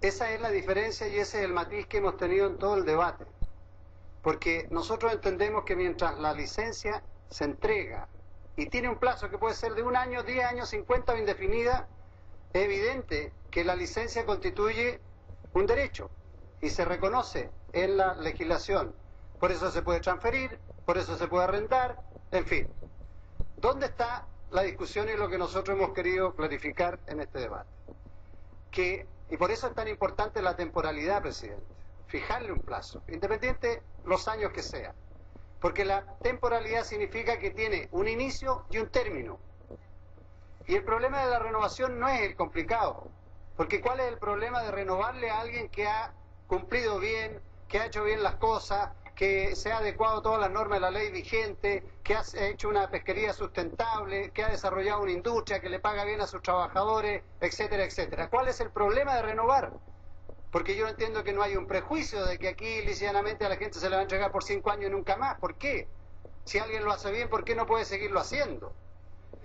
esa es la diferencia y ese es el matiz que hemos tenido en todo el debate. Porque nosotros entendemos que mientras la licencia se entrega y tiene un plazo que puede ser de un año, diez años, cincuenta o indefinida, es evidente que la licencia constituye un derecho y se reconoce en la legislación. Por eso se puede transferir, por eso se puede arrendar, en fin. ¿Dónde está la discusión y lo que nosotros hemos querido clarificar en este debate? Que, y por eso es tan importante la temporalidad, presidente, fijarle un plazo, independiente los años que sean. Porque la temporalidad significa que tiene un inicio y un término. Y el problema de la renovación no es el complicado, porque ¿cuál es el problema de renovarle a alguien que ha cumplido bien, que ha hecho bien las cosas, que se ha adecuado a todas las normas de la ley vigente, que ha hecho una pesquería sustentable, que ha desarrollado una industria que le paga bien a sus trabajadores, etcétera, etcétera. ¿Cuál es el problema de renovar? Porque yo entiendo que no hay un prejuicio de que aquí lisianamente a la gente se le va a entregar por cinco años y nunca más. ¿Por qué? Si alguien lo hace bien, ¿por qué no puede seguirlo haciendo?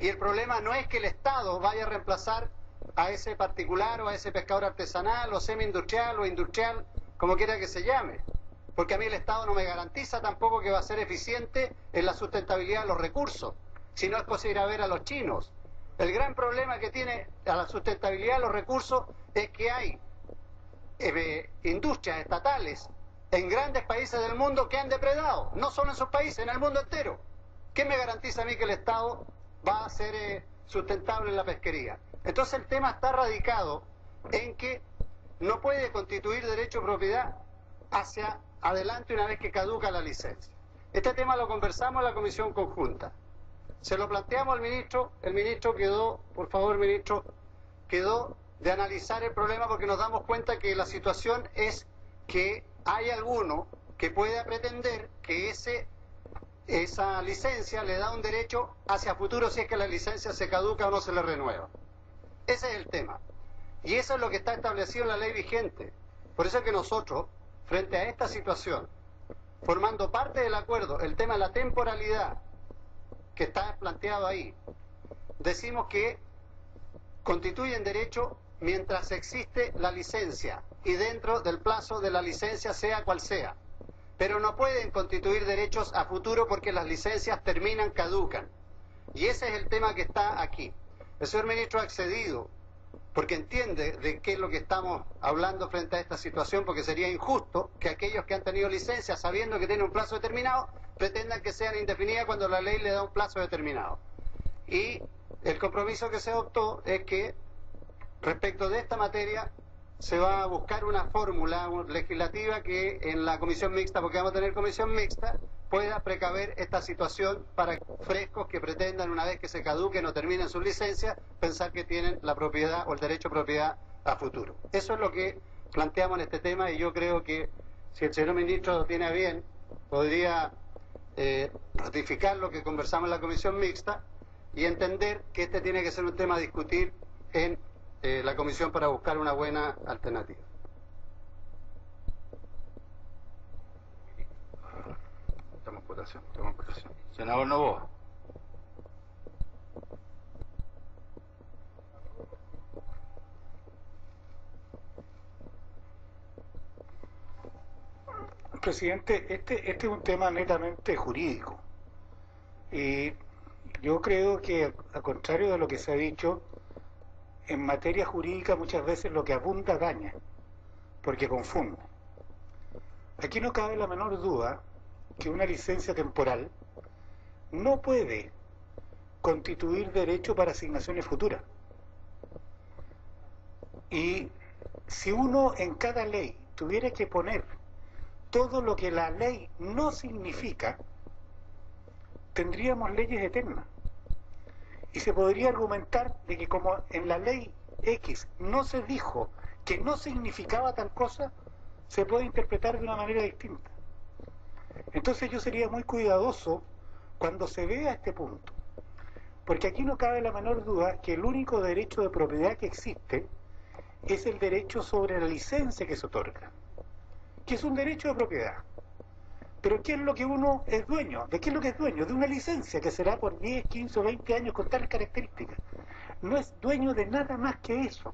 Y el problema no es que el Estado vaya a reemplazar a ese particular o a ese pescador artesanal o semi-industrial o industrial, como quiera que se llame. porque a mí el Estado no me garantiza tampoco que va a ser eficiente en la sustentabilidad de los recursos. Si no es ir a ver a los chinos. El gran problema que tiene a la sustentabilidad de los recursos es que hay eh, industrias estatales en grandes países del mundo que han depredado, no solo en sus países, en el mundo entero. ¿Qué me garantiza a mí que el Estado va a ser eh, sustentable en la pesquería? Entonces el tema está radicado en que no puede constituir derecho de propiedad hacia adelante una vez que caduca la licencia. Este tema lo conversamos en la comisión conjunta. Se lo planteamos al ministro, el ministro quedó, por favor ministro, quedó de analizar el problema porque nos damos cuenta que la situación es que hay alguno que pueda pretender que ese esa licencia le da un derecho hacia futuro si es que la licencia se caduca o no se le renueva. Ese es el tema. Y eso es lo que está establecido en la ley vigente. Por eso es que nosotros, frente a esta situación, formando parte del acuerdo, el tema de la temporalidad que está planteado ahí, decimos que constituyen derecho mientras existe la licencia y dentro del plazo de la licencia sea cual sea. Pero no pueden constituir derechos a futuro porque las licencias terminan, caducan. Y ese es el tema que está aquí. El señor ministro ha accedido porque entiende de qué es lo que estamos hablando frente a esta situación, porque sería injusto que aquellos que han tenido licencia sabiendo que tienen un plazo determinado, pretendan que sean indefinidas cuando la ley le da un plazo determinado. Y el compromiso que se adoptó es que respecto de esta materia se va a buscar una fórmula legislativa que en la comisión mixta, porque vamos a tener comisión mixta, pueda precaver esta situación para frescos que pretendan, una vez que se caduquen o terminen su licencia, pensar que tienen la propiedad o el derecho a propiedad a futuro. Eso es lo que planteamos en este tema y yo creo que si el señor ministro lo tiene bien, podría eh, ratificar lo que conversamos en la comisión mixta y entender que este tiene que ser un tema a discutir en eh, la comisión para buscar una buena alternativa. Estamos en votación, estamos en votación. Senador Novoa. Presidente, este, este es un tema netamente jurídico. Y yo creo que, al contrario de lo que se ha dicho, en materia jurídica muchas veces lo que abunda daña, porque confunde. Aquí no cabe la menor duda que una licencia temporal no puede constituir derecho para asignaciones futuras. Y si uno en cada ley tuviera que poner todo lo que la ley no significa, tendríamos leyes eternas. Y se podría argumentar de que como en la ley X no se dijo que no significaba tal cosa, se puede interpretar de una manera distinta. Entonces yo sería muy cuidadoso cuando se vea este punto. Porque aquí no cabe la menor duda que el único derecho de propiedad que existe es el derecho sobre la licencia que se otorga, que es un derecho de propiedad. Pero ¿qué es lo que uno es dueño? ¿De qué es lo que es dueño? De una licencia que será por 10, 15 o 20 años con tales características. No es dueño de nada más que eso.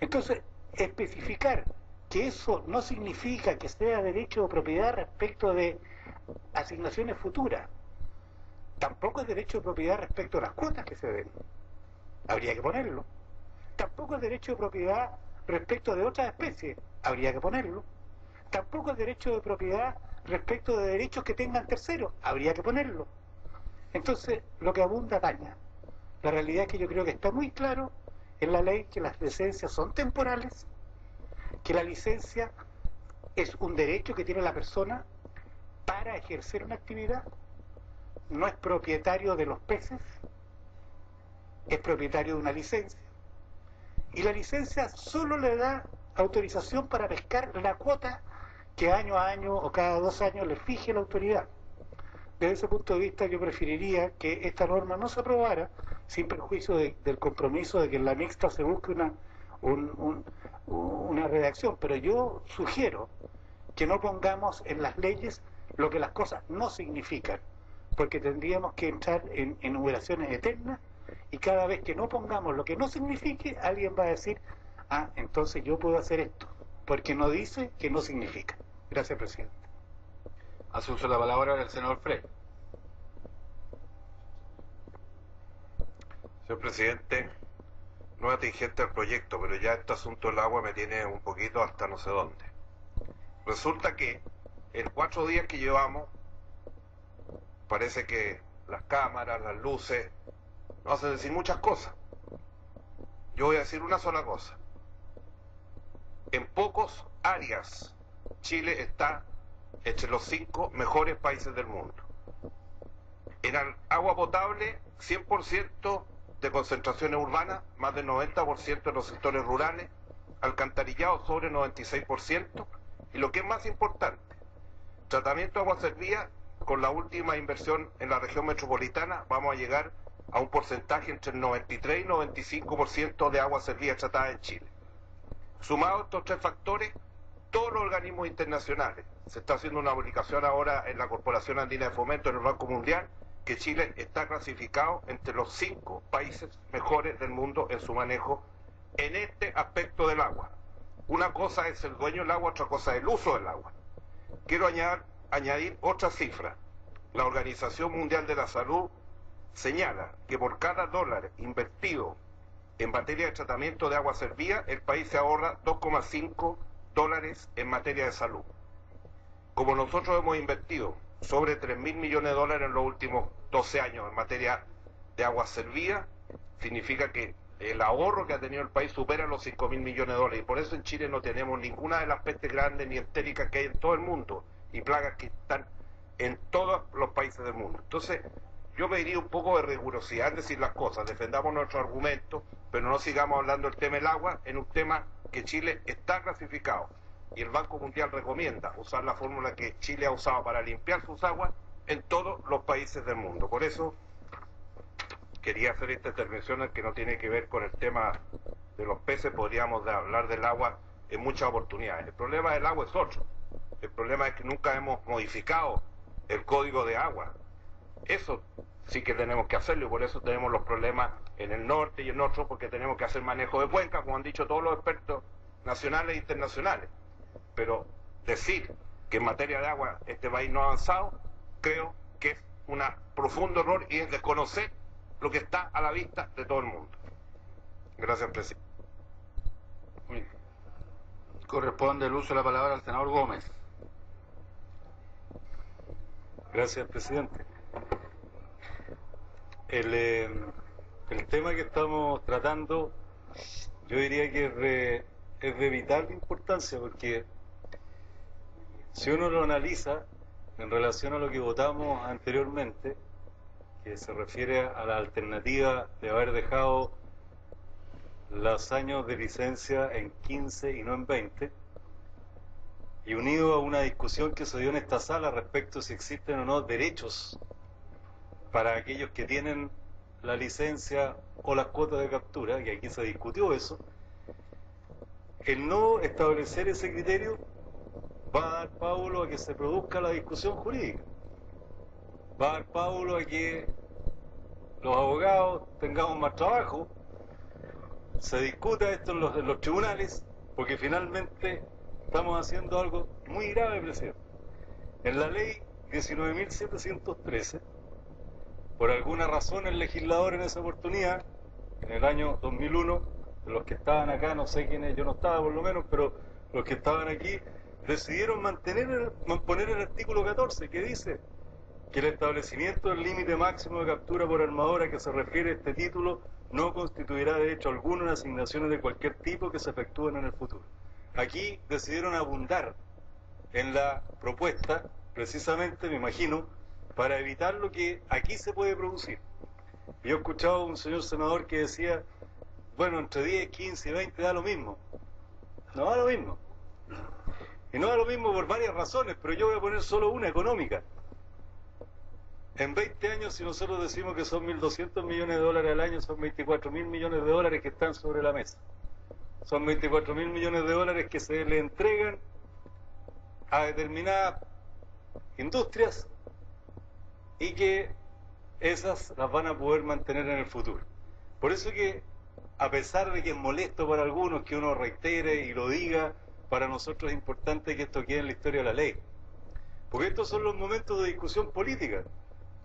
Entonces, especificar que eso no significa que sea derecho de propiedad respecto de asignaciones futuras. Tampoco es derecho de propiedad respecto a las cuotas que se den. Habría que ponerlo. Tampoco es derecho de propiedad respecto de otras especies. Habría que ponerlo. Tampoco es derecho de propiedad respecto de derechos que tengan terceros. Habría que ponerlo. Entonces, lo que abunda daña. La realidad es que yo creo que está muy claro en la ley que las licencias son temporales, que la licencia es un derecho que tiene la persona para ejercer una actividad, no es propietario de los peces, es propietario de una licencia. Y la licencia solo le da autorización para pescar la cuota que año a año o cada dos años le fije la autoridad. Desde ese punto de vista yo preferiría que esta norma no se aprobara sin perjuicio del compromiso de que en la mixta se busque una, una redacción, pero yo sugiero que no pongamos en las leyes lo que las cosas no significan, porque tendríamos que entrar en enumeraciones eternas y cada vez que no pongamos lo que no signifique, alguien va a decir, ah, entonces yo puedo hacer esto, porque no dice que no significa. Gracias, presidente. Hace uso la palabra el senador Frey. Señor presidente, no es atingente al proyecto, pero ya este asunto del agua me tiene un poquito hasta no sé dónde. Resulta que en cuatro días que llevamos, parece que las cámaras, las luces, nos hacen decir muchas cosas. Yo voy a decir una sola cosa. En pocos áreas, Chile está entre los cinco mejores países del mundo. En agua potable, 100% de concentraciones urbanas, más del 90% en los sectores rurales, alcantarillado sobre 96%, y lo que es más importante, tratamiento de agua servida, con la última inversión en la región metropolitana, vamos a llegar a un porcentaje entre el 93 y 95% de agua servida tratada en Chile. Sumado estos tres factores, todos los organismos internacionales, se está haciendo una publicación ahora en la Corporación Andina de Fomento, en el Banco Mundial, que Chile está clasificado entre los cinco países mejores del mundo en su manejo en este aspecto del agua. Una cosa es el dueño del agua, otra cosa es el uso del agua. Quiero añadir, añadir otra cifra. La Organización Mundial de la Salud señala que por cada dólar invertido en materia de tratamiento de agua servida, el país se ahorra 2,5 dólares en materia de salud. Como nosotros hemos invertido sobre 3 mil millones de dólares en los últimos 12 años en materia de agua servida, significa que el ahorro que ha tenido el país supera los 5 mil millones de dólares. Y por eso en Chile no tenemos ninguna de las pestes grandes ni entéricas que hay en todo el mundo y plagas que están en todos los países del mundo. Entonces, yo pediría un poco de rigurosidad en decir las cosas, defendamos nuestro argumento, pero no sigamos hablando del tema del agua en un tema que Chile está clasificado y el Banco Mundial recomienda usar la fórmula que Chile ha usado para limpiar sus aguas en todos los países del mundo. Por eso quería hacer esta intervención que no tiene que ver con el tema de los peces, podríamos hablar del agua en muchas oportunidades. El problema del agua es otro. El problema es que nunca hemos modificado el código de agua. Eso sí que tenemos que hacerlo y por eso tenemos los problemas en el norte y en otros porque tenemos que hacer manejo de cuencas, como han dicho todos los expertos nacionales e internacionales. Pero decir que en materia de agua este país no ha avanzado, creo que es un profundo error y es desconocer lo que está a la vista de todo el mundo. Gracias, presidente. Corresponde el uso de la palabra al senador Gómez. Gracias, presidente. El, eh, el tema que estamos tratando, yo diría que es de, es de vital importancia porque si uno lo analiza en relación a lo que votamos anteriormente, que se refiere a la alternativa de haber dejado los años de licencia en 15 y no en 20, y unido a una discusión que se dio en esta sala respecto a si existen o no derechos para aquellos que tienen la licencia o las cuotas de captura, que aquí se discutió eso, el no establecer ese criterio va a dar Paulo a que se produzca la discusión jurídica. Va a dar Paulo a que los abogados tengamos más trabajo, se discuta esto en los tribunales, porque finalmente estamos haciendo algo muy grave, presidente. En la ley 19.713, por alguna razón el legislador en esa oportunidad, en el año 2001, de los que estaban acá, no sé quiénes, yo no estaba por lo menos, pero los que estaban aquí, decidieron mantener el, el artículo 14 que dice que el establecimiento del límite máximo de captura por armador a que se refiere este título no constituirá de hecho alguno en asignaciones de cualquier tipo que se efectúen en el futuro. Aquí decidieron abundar en la propuesta, precisamente, me imagino, para evitar lo que aquí se puede producir. Yo he escuchado a un señor senador que decía, bueno, entre 10, 15 y 20 da lo mismo. No da lo mismo. Y no da lo mismo por varias razones, pero yo voy a poner solo una económica. En 20 años, si nosotros decimos que son 1.200 millones de dólares al año, son 24.000 millones de dólares que están sobre la mesa. Son 24.000 millones de dólares que se le entregan a determinadas industrias y que esas las van a poder mantener en el futuro. Por eso que, a pesar de que es molesto para algunos que uno reitere y lo diga, para nosotros es importante que esto quede en la historia de la ley. Porque estos son los momentos de discusión política.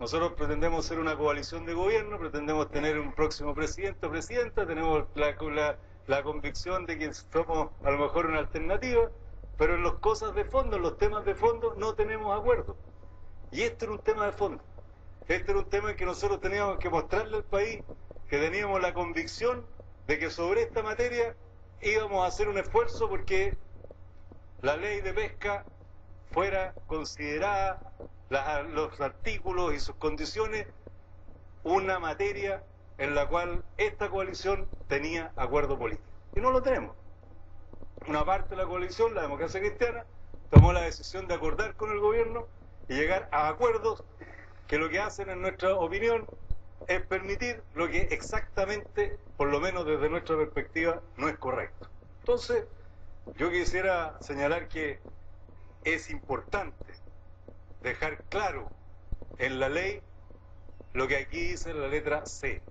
Nosotros pretendemos ser una coalición de gobierno, pretendemos tener un próximo presidente o presidenta, tenemos la, la, convicción de que somos a lo mejor una alternativa, pero en las cosas de fondo, en los temas de fondo, no tenemos acuerdo. Y este era un tema de fondo. Este era un tema en que nosotros teníamos que mostrarle al país que teníamos la convicción de que sobre esta materia íbamos a hacer un esfuerzo porque la ley de pesca fuera considerada, los artículos y sus condiciones, una materia en la cual esta coalición tenía acuerdo político. Y no lo tenemos. Una parte de la coalición, la democracia cristiana, tomó la decisión de acordar con el gobierno y llegar a acuerdos que lo que hacen, en nuestra opinión, es permitir lo que exactamente, por lo menos desde nuestra perspectiva, no es correcto. Entonces, yo quisiera señalar que es importante dejar claro en la ley lo que aquí dice la letra C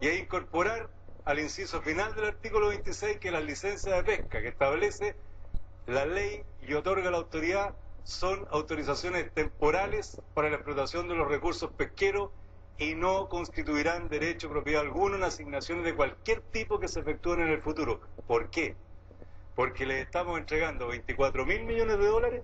y es incorporar al inciso final del artículo 26 que las licencias de pesca que establece la ley y otorga la autoridad son autorizaciones temporales para la explotación de los recursos pesqueros y no constituirán derecho de propiedad alguno en asignaciones de cualquier tipo que se efectúen en el futuro. ¿Por qué? Porque le estamos entregando 24 mil millones de dólares,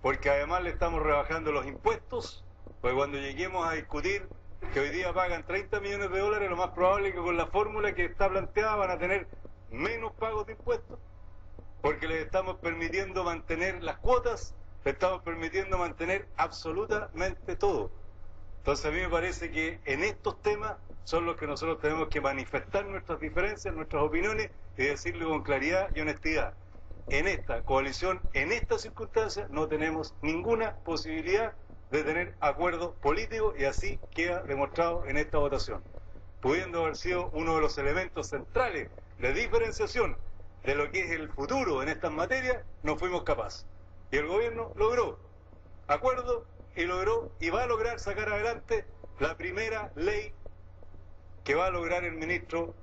porque además le estamos rebajando los impuestos, pues cuando lleguemos a discutir que hoy día pagan 30 millones de dólares, lo más probable es que con la fórmula que está planteada van a tener menos pagos de impuestos, porque les estamos permitiendo mantener las cuotas, estamos permitiendo mantener absolutamente todo. Entonces a mí me parece que en estos temas son los que nosotros tenemos que manifestar nuestras diferencias, nuestras opiniones y decirle con claridad y honestidad. En esta coalición, en estas circunstancias, no tenemos ninguna posibilidad de tener acuerdo político y así queda demostrado en esta votación. Pudiendo haber sido uno de los elementos centrales de diferenciación de lo que es el futuro en estas materias, no fuimos capaces. Y el gobierno logró acuerdo y logró y va a lograr sacar adelante la primera ley que va a lograr el ministro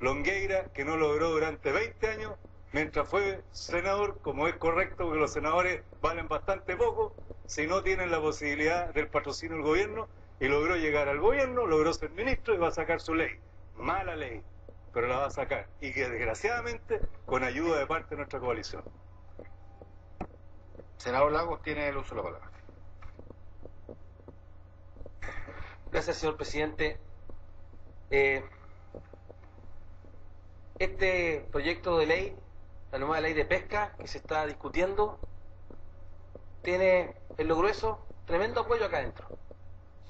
Longueira, que no logró durante 20 años, mientras fue senador, como es correcto, porque los senadores valen bastante poco, si no tienen la posibilidad del patrocinio del gobierno, y logró llegar al gobierno, logró ser ministro y va a sacar su ley. Mala ley, pero la va a sacar. Y que desgraciadamente con ayuda de parte de nuestra coalición. Senador Lagos tiene el uso de la palabra. Gracias, señor presidente. Eh, este proyecto de ley, la nueva ley de pesca que se está discutiendo, tiene en lo grueso tremendo apoyo acá adentro.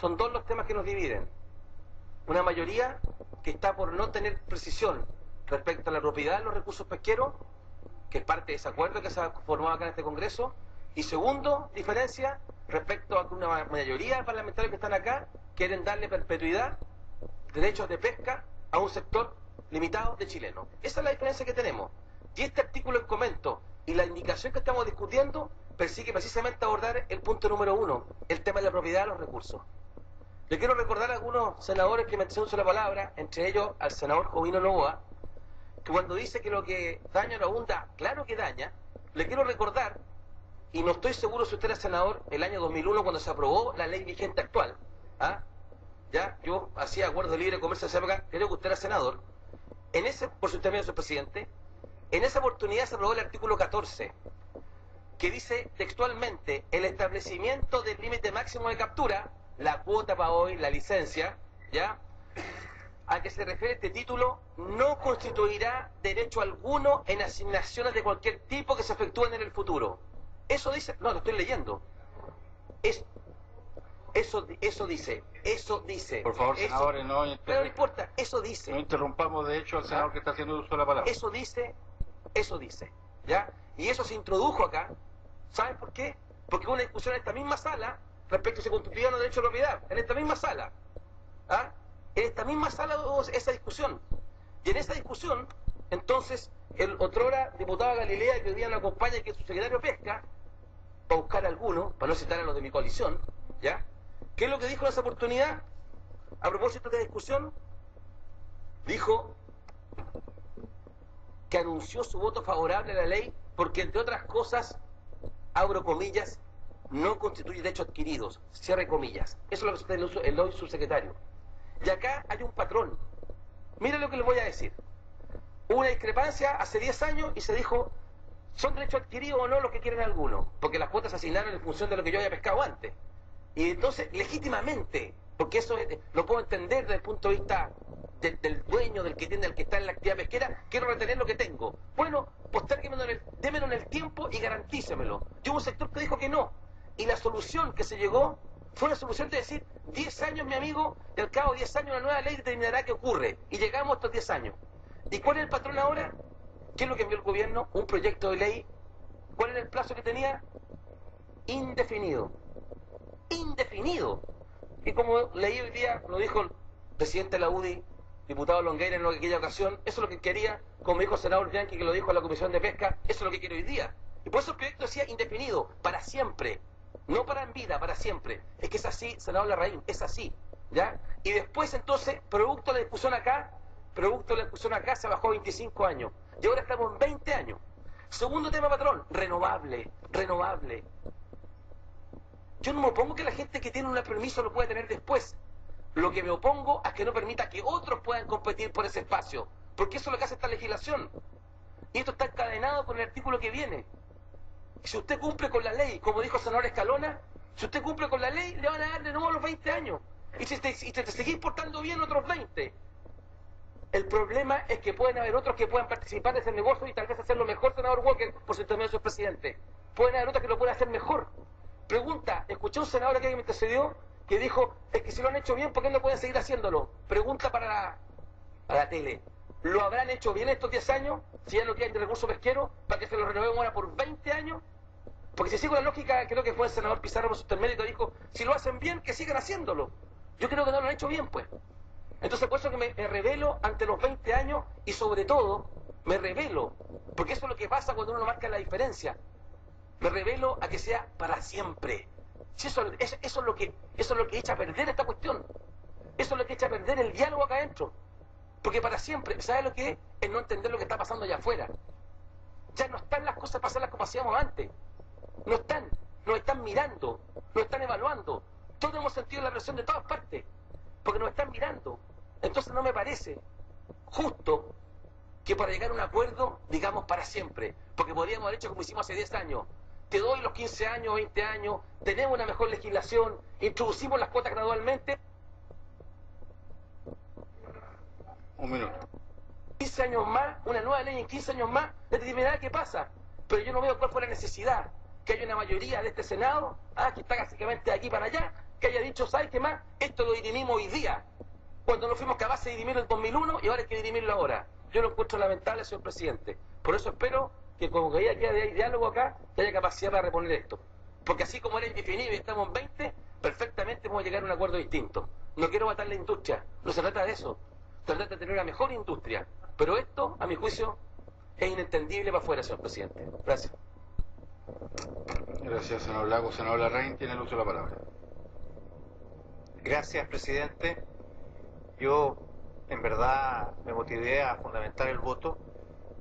Son dos los temas que nos dividen. Una mayoría que está por no tener precisión respecto a la propiedad de los recursos pesqueros, que es parte de ese acuerdo que se ha formado acá en este Congreso. Y segundo, diferencia respecto a que una mayoría de parlamentarios que están acá quieren darle perpetuidad, derechos de pesca a un sector limitado de chilenos. Esa es la diferencia que tenemos. Y este artículo en comento y la indicación que estamos discutiendo persigue precisamente abordar el punto número uno, el tema de la propiedad de los recursos. Le quiero recordar a algunos senadores que me han la palabra, entre ellos al senador Jovino Novoa, que cuando dice que lo que daña lo abunda, claro que daña, le quiero recordar, y no estoy seguro si usted era senador el año 2001 cuando se aprobó la ley vigente actual, ¿ah? ya yo hacía acuerdo de libre comercio esa época, creo que usted era senador, en ese, por su término, señor presidente, en esa oportunidad se aprobó el artículo 14, que dice textualmente el establecimiento del límite máximo de captura, la cuota para hoy, la licencia, ¿ya? A que se refiere este título, no constituirá derecho alguno en asignaciones de cualquier tipo que se efectúen en el futuro. Eso dice, no, lo estoy leyendo. Es, eso, eso dice, eso dice. Por favor, eso- senadores, no, Pero no importa, eso dice. no interrumpamos de hecho al senador que está haciendo uso de la palabra. Eso dice, eso dice, ¿ya? Y eso se introdujo acá, ¿saben por qué? Porque hubo una discusión en esta misma sala respecto a si constituían los derechos de propiedad, en esta misma sala, ¿ah? En esta misma sala hubo esa discusión. Y en esa discusión, entonces, el otrora diputado Galilea, que hoy día nos acompaña, que es su secretario Pesca, para buscar alguno, para no citar a los de mi coalición, ¿ya? ¿Qué es lo que dijo en esa oportunidad? A propósito de discusión, dijo que anunció su voto favorable a la ley porque, entre otras cosas, abro comillas, no constituye derechos adquiridos, cierre comillas. Eso es lo que dice el hoy subsecretario. Y acá hay un patrón. Mire lo que les voy a decir. Hubo una discrepancia hace 10 años y se dijo, ¿son derechos adquiridos o no los que quieren algunos? Porque las cuotas se asignaron en función de lo que yo había pescado antes. Y entonces, legítimamente, porque eso es- lo puedo entender desde el punto de vista de- del dueño, del que tiene, del que está en la actividad pesquera, quiero retener lo que tengo. Bueno, postérguemelo en el, démelo en el tiempo y garantícemelo. Yo hubo un sector que dijo que no. Y la solución que se llegó fue una solución de decir, 10 años, mi amigo, y al cabo de 10 años una nueva ley determinará qué ocurre. Y llegamos a estos 10 años. ¿Y cuál es el patrón ahora? ¿Qué es lo que envió el gobierno? Un proyecto de ley. ¿Cuál era el plazo que tenía? Indefinido. Indefinido. Y como leí hoy día, lo dijo el presidente de la UDI, diputado Longueira en aquella ocasión, eso es lo que quería, como dijo el senador Bianchi, que lo dijo a la Comisión de Pesca, eso es lo que quiere hoy día. Y por eso el proyecto decía indefinido, para siempre. No para en vida, para siempre. Es que es así, senador Larraín, es así. ¿Ya? Y después entonces, producto de la discusión acá, producto de la discusión acá se bajó a 25 años. Y ahora estamos en 20 años. Segundo tema, patrón, renovable, renovable. Yo no me opongo que la gente que tiene un permiso lo pueda tener después. Lo que me opongo es que no permita que otros puedan competir por ese espacio. Porque eso es lo que hace esta legislación. Y esto está encadenado con el artículo que viene. Si usted cumple con la ley, como dijo senador Escalona, si usted cumple con la ley, le van a dar de nuevo los 20 años. Y si te, y te seguís portando bien otros 20. El problema es que pueden haber otros que puedan participar de ese negocio y tal vez hacerlo mejor, senador Walker, por su intermedio su presidente. Pueden haber otros que lo puedan hacer mejor. Pregunta, escuché un senador que me antecedió que dijo, es que si lo han hecho bien, ¿por qué no pueden seguir haciéndolo? Pregunta para la, para la tele. ¿Lo habrán hecho bien estos 10 años? Si ya no tienen de recurso pesquero, para que se lo renovemos ahora por 20 años. Porque si sigo la lógica, creo que fue el senador Pizarro por su dijo, si lo hacen bien, que sigan haciéndolo. Yo creo que no lo han hecho bien, pues. Entonces, por eso que me, revelo ante los 20 años y sobre todo, me revelo, porque eso es lo que pasa cuando uno marca la diferencia. Me revelo a que sea para siempre. Si eso, eso, eso es lo que, eso es lo que echa a perder esta cuestión. Eso es lo que echa a perder el diálogo acá adentro. Porque para siempre, ¿sabe lo que es? Es no entender lo que está pasando allá afuera. Ya no están las cosas hacerlas como hacíamos antes. No están, nos están mirando, nos están evaluando. Todos hemos sentido la presión de todas partes, porque nos están mirando. Entonces no me parece justo que para llegar a un acuerdo digamos para siempre, porque podríamos haber hecho como hicimos hace 10 años. Te doy los 15 años, 20 años, tenemos una mejor legislación, introducimos las cuotas gradualmente. Un minuto. 15 años más, una nueva ley en 15 años más, determinará qué pasa. Pero yo no veo cuál fue la necesidad. Que haya una mayoría de este Senado, ah, que está básicamente de aquí para allá, que haya dicho, ¿sabes qué más? Esto lo dirimimos hoy día. Cuando no fuimos capaces de dirimirlo en 2001 y ahora hay que dirimirlo ahora. Yo lo encuentro lamentable, señor presidente. Por eso espero que como que haya, que haya diálogo acá, que haya capacidad para reponer esto. Porque así como era indefinido y estamos en 20, perfectamente podemos llegar a un acuerdo distinto. No quiero matar la industria, no se trata de eso. Se trata de tener una mejor industria. Pero esto, a mi juicio, es inentendible para afuera, señor presidente. Gracias. Gracias, senador Lago. Senador Larraín tiene el uso de la palabra. Gracias, presidente. Yo, en verdad, me motivé a fundamentar el voto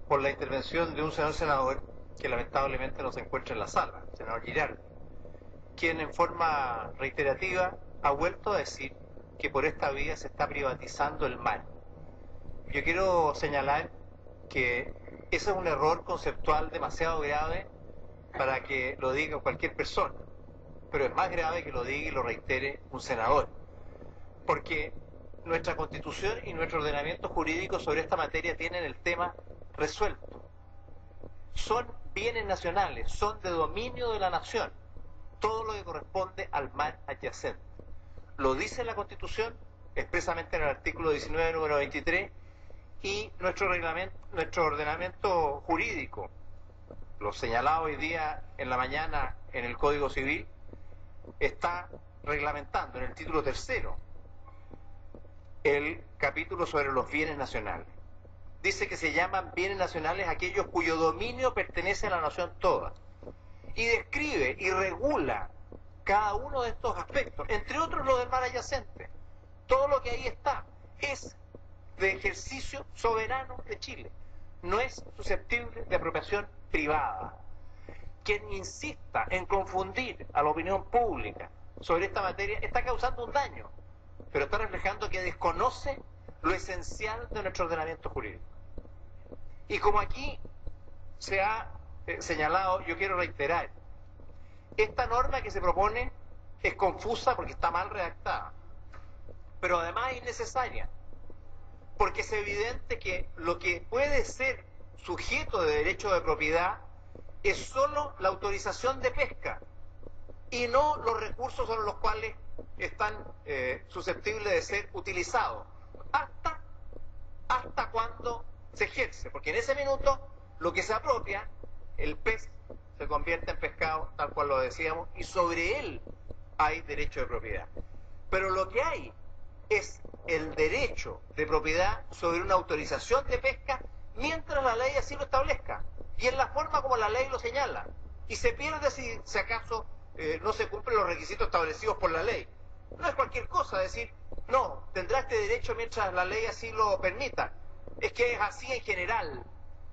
por la intervención de un señor senador que lamentablemente no se encuentra en la sala, el senador Girardi, quien en forma reiterativa ha vuelto a decir que por esta vía se está privatizando el mar. Yo quiero señalar que ese es un error conceptual demasiado grave para que lo diga cualquier persona, pero es más grave que lo diga y lo reitere un senador, porque nuestra constitución y nuestro ordenamiento jurídico sobre esta materia tienen el tema resuelto. Son bienes nacionales, son de dominio de la nación, todo lo que corresponde al mar adyacente. Lo dice la constitución expresamente en el artículo 19, número 23, y nuestro reglamento, nuestro ordenamiento jurídico, lo señalado hoy día en la mañana en el Código Civil, está reglamentando en el título tercero el capítulo sobre los bienes nacionales. Dice que se llaman bienes nacionales aquellos cuyo dominio pertenece a la nación toda. Y describe y regula cada uno de estos aspectos, entre otros lo del mar adyacente. Todo lo que ahí está es de ejercicio soberano de Chile. no es susceptible de apropiación privada. Quien insista en confundir a la opinión pública sobre esta materia está causando un daño, pero está reflejando que desconoce lo esencial de nuestro ordenamiento jurídico. Y como aquí se ha eh, señalado, yo quiero reiterar, esta norma que se propone es confusa porque está mal redactada, pero además es innecesaria, porque es evidente que lo que puede ser sujeto de derecho de propiedad es solo la autorización de pesca y no los recursos sobre los cuales están eh, susceptibles de ser utilizados, hasta, hasta cuando se ejerce, porque en ese minuto lo que se apropia, el pez se convierte en pescado, tal cual lo decíamos, y sobre él hay derecho de propiedad. Pero lo que hay es el derecho de propiedad sobre una autorización de pesca mientras la ley así lo establezca y en la forma como la ley lo señala. Y se pierde si, acaso eh, no se cumplen los requisitos establecidos por la ley. No es cualquier cosa decir, no, tendrá este derecho mientras la ley así lo permita. Es que es así en general.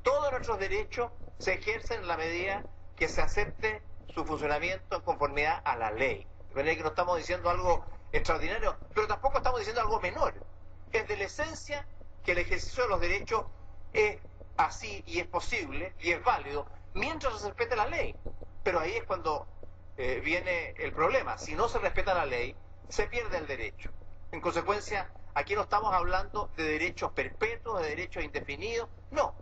Todos nuestros derechos se ejercen en la medida que se acepte su funcionamiento en conformidad a la ley. De manera que no estamos diciendo algo extraordinario, pero tampoco estamos diciendo algo menor. Es de la esencia que el ejercicio de los derechos es así y es posible y es válido mientras se respete la ley. Pero ahí es cuando eh, viene el problema. Si no se respeta la ley, se pierde el derecho. En consecuencia, aquí no estamos hablando de derechos perpetuos, de derechos indefinidos, no.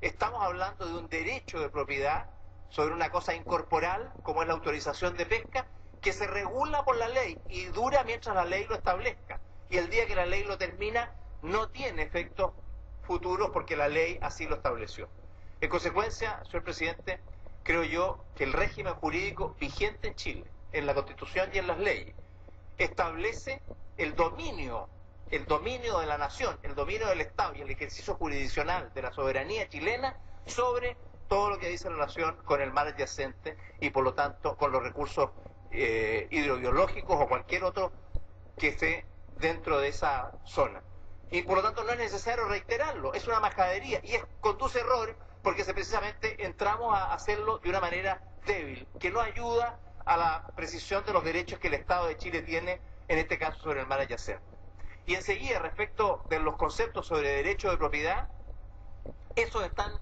Estamos hablando de un derecho de propiedad sobre una cosa incorporal, como es la autorización de pesca, que se regula por la ley y dura mientras la ley lo establezca. Y el día que la ley lo termina, no tiene efectos futuros porque la ley así lo estableció. En consecuencia, señor presidente, creo yo que el régimen jurídico vigente en Chile, en la Constitución y en las leyes, establece el dominio, el dominio de la nación, el dominio del Estado y el ejercicio jurisdiccional de la soberanía chilena sobre todo lo que dice la nación con el mar adyacente y por lo tanto con los recursos eh, hidrobiológicos o cualquier otro que esté dentro de esa zona. Y por lo tanto no es necesario reiterarlo, es una majadería y es, conduce errores porque precisamente entramos a hacerlo de una manera débil, que no ayuda a la precisión de los derechos que el Estado de Chile tiene, en este caso sobre el mar adyacente. Y enseguida, respecto de los conceptos sobre derecho de propiedad, esos están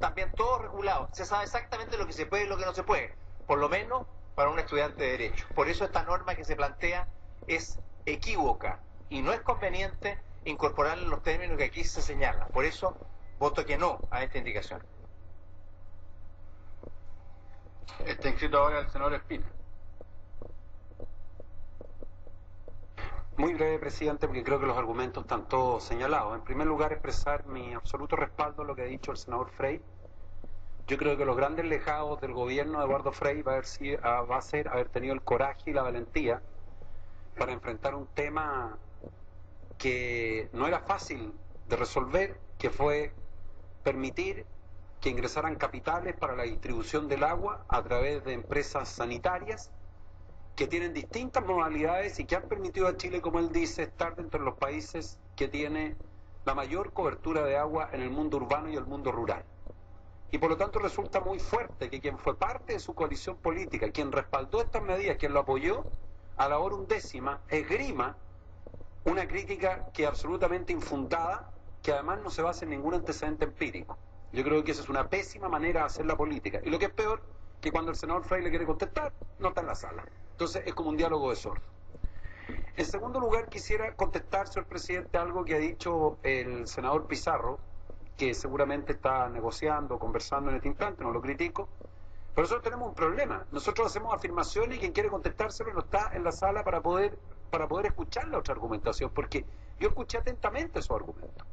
también todos regulados. Se sabe exactamente lo que se puede y lo que no se puede, por lo menos para un estudiante de derecho. Por eso esta norma que se plantea es equívoca y no es conveniente incorporar los términos que aquí se señalan. Por eso voto que no a esta indicación. Está inscrito ahora el senador Espina. Muy breve, presidente, porque creo que los argumentos están todos señalados. En primer lugar, expresar mi absoluto respaldo a lo que ha dicho el senador Frey. Yo creo que los grandes lejados del gobierno de Eduardo Frey va a, haber, va a ser haber tenido el coraje y la valentía para enfrentar un tema que no era fácil de resolver, que fue permitir que ingresaran capitales para la distribución del agua a través de empresas sanitarias que tienen distintas modalidades y que han permitido a Chile, como él dice, estar dentro de los países que tiene la mayor cobertura de agua en el mundo urbano y el mundo rural. Y por lo tanto resulta muy fuerte que quien fue parte de su coalición política, quien respaldó estas medidas, quien lo apoyó, a la hora undécima, esgrima una crítica que es absolutamente infundada, que además no se basa en ningún antecedente empírico. Yo creo que esa es una pésima manera de hacer la política. Y lo que es peor, que cuando el senador Frey le quiere contestar, no está en la sala. Entonces es como un diálogo de sordos. En segundo lugar, quisiera contestar, señor presidente, algo que ha dicho el senador Pizarro, que seguramente está negociando, conversando en este instante, no lo critico, pero nosotros tenemos un problema. Nosotros hacemos afirmaciones y quien quiere contestárselo no está en la sala para poder, para poder escuchar la otra argumentación, porque yo escuché atentamente su argumento.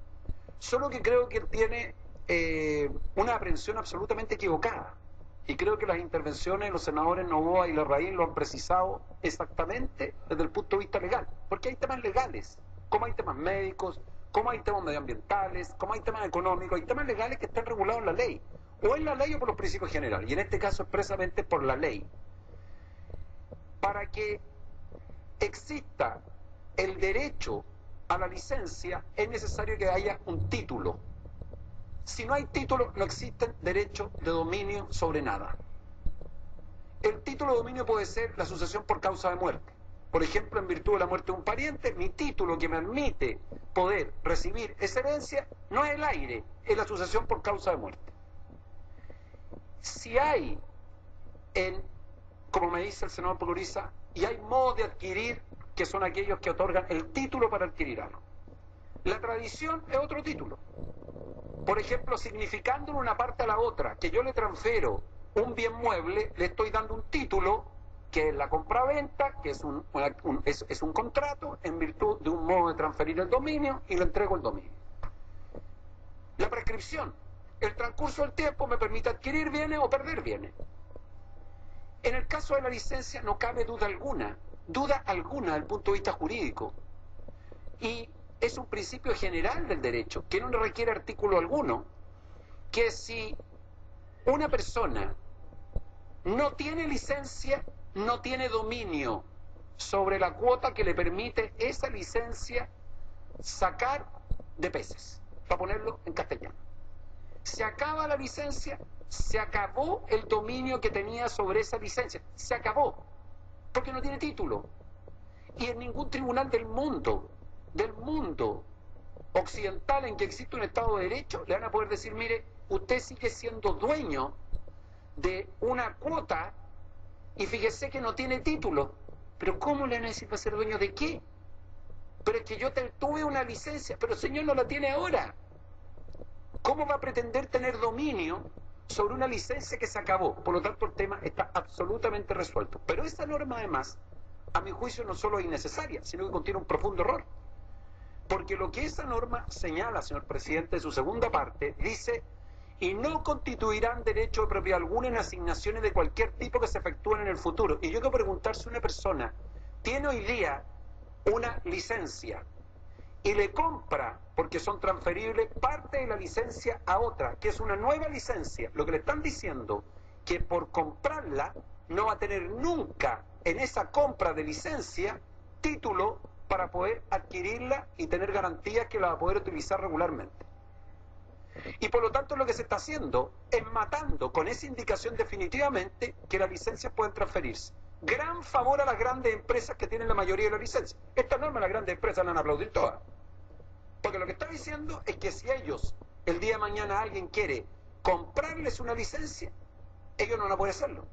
Solo que creo que él tiene eh, una aprehensión absolutamente equivocada. Y creo que las intervenciones de los senadores Novoa y Larraín lo han precisado exactamente desde el punto de vista legal. Porque hay temas legales, como hay temas médicos, como hay temas medioambientales, como hay temas económicos, hay temas legales que están regulados en la ley. O en la ley o por los principios generales. Y en este caso expresamente por la ley. Para que exista el derecho a la licencia es necesario que haya un título Si no hay título, no existe derecho de dominio sobre nada. El título de dominio puede ser la sucesión por causa de muerte. Por ejemplo, en virtud de la muerte de un pariente, mi título que me admite poder recibir esa herencia no es el aire, es la sucesión por causa de muerte. Si hay, en, como me dice el senador Procuriza, y hay modos de adquirir que son aquellos que otorgan el título para adquirir algo. La tradición es otro título. Por ejemplo, significando una parte a la otra que yo le transfiero un bien mueble, le estoy dando un título que es la compraventa, que es un, es un contrato en virtud de un modo de transferir el dominio y le entrego el dominio. La prescripción, el transcurso del tiempo me permite adquirir bienes o perder bienes. En el caso de la licencia no cabe duda alguna, duda alguna desde el punto de vista jurídico. Y es un principio general del derecho, que no requiere artículo alguno, que si una persona no tiene licencia, no tiene dominio sobre la cuota que le permite esa licencia sacar de peces, para ponerlo en castellano. Se acaba la licencia, se acabó el dominio que tenía sobre esa licencia, se acabó, porque no tiene título. Y en ningún tribunal del mundo, del mundo occidental en que existe un Estado de Derecho, le van a poder decir, mire, usted sigue siendo dueño de una cuota y fíjese que no tiene título. Pero ¿cómo le van a ser dueño de qué? Pero es que yo te- tuve una licencia, pero el señor no la tiene ahora. ¿Cómo va a pretender tener dominio sobre una licencia que se acabó? Por lo tanto, el tema está absolutamente resuelto. Pero esta norma, además, a mi juicio, no solo es innecesaria, sino que contiene un profundo error. Porque lo que esa norma señala, señor presidente, en su segunda parte, dice, y no constituirán derecho de propiedad alguna en asignaciones de cualquier tipo que se efectúen en el futuro. Y yo quiero preguntar si una persona tiene hoy día una licencia y le compra, porque son transferibles, parte de la licencia a otra, que es una nueva licencia. Lo que le están diciendo, que por comprarla no va a tener nunca en esa compra de licencia título para poder adquirirla y tener garantías que la va a poder utilizar regularmente. Y por lo tanto lo que se está haciendo es matando con esa indicación definitivamente que las licencias pueden transferirse. Gran favor a las grandes empresas que tienen la mayoría de las licencias. Esta norma las grandes empresas la van a aplaudir todas. Porque lo que está diciendo es que si ellos, el día de mañana alguien quiere comprarles una licencia, ellos no van a poder hacerlo.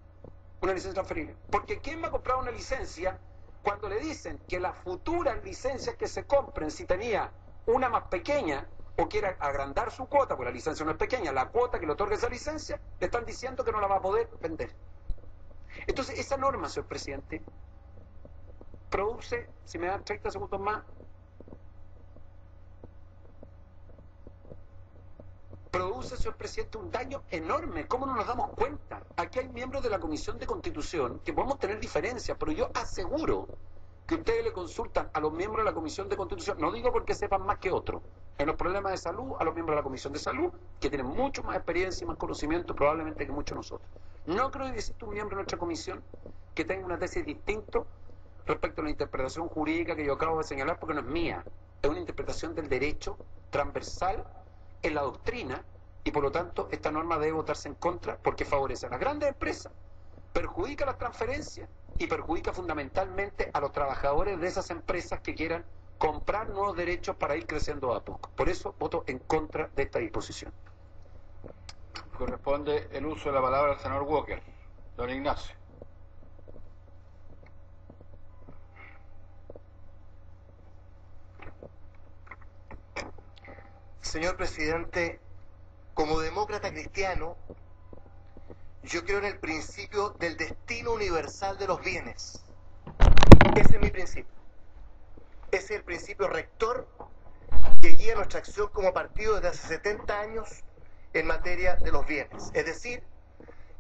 Una licencia transferible. Porque ¿quién va a comprar una licencia cuando le dicen que las futuras licencias que se compren, si tenía una más pequeña o quiera agrandar su cuota, porque la licencia no es pequeña, la cuota que le otorga esa licencia, le están diciendo que no la va a poder vender. Entonces, esa norma, señor presidente, produce, si me dan 30 segundos más, produce, señor presidente, un daño enorme. ¿Cómo no nos damos cuenta? Aquí hay miembros de la Comisión de Constitución que podemos tener diferencias, pero yo aseguro que ustedes le consultan a los miembros de la Comisión de Constitución, no digo porque sepan más que otros, en los problemas de salud, a los miembros de la Comisión de Salud, que tienen mucho más experiencia y más conocimiento probablemente que muchos de nosotros. No creo que exista un miembro de nuestra comisión que tenga una tesis distinta respecto a la interpretación jurídica que yo acabo de señalar, porque no es mía, es una interpretación del derecho transversal en la doctrina y por lo tanto esta norma debe votarse en contra porque favorece a las grandes empresas, perjudica las transferencias y perjudica fundamentalmente a los trabajadores de esas empresas que quieran comprar nuevos derechos para ir creciendo a poco. Por eso voto en contra de esta disposición. Corresponde el uso de la palabra al senador Walker. Don Ignacio. Señor presidente, como demócrata cristiano, yo creo en el principio del destino universal de los bienes. Ese es mi principio. Ese es el principio rector que guía nuestra acción como partido desde hace 70 años en materia de los bienes. Es decir,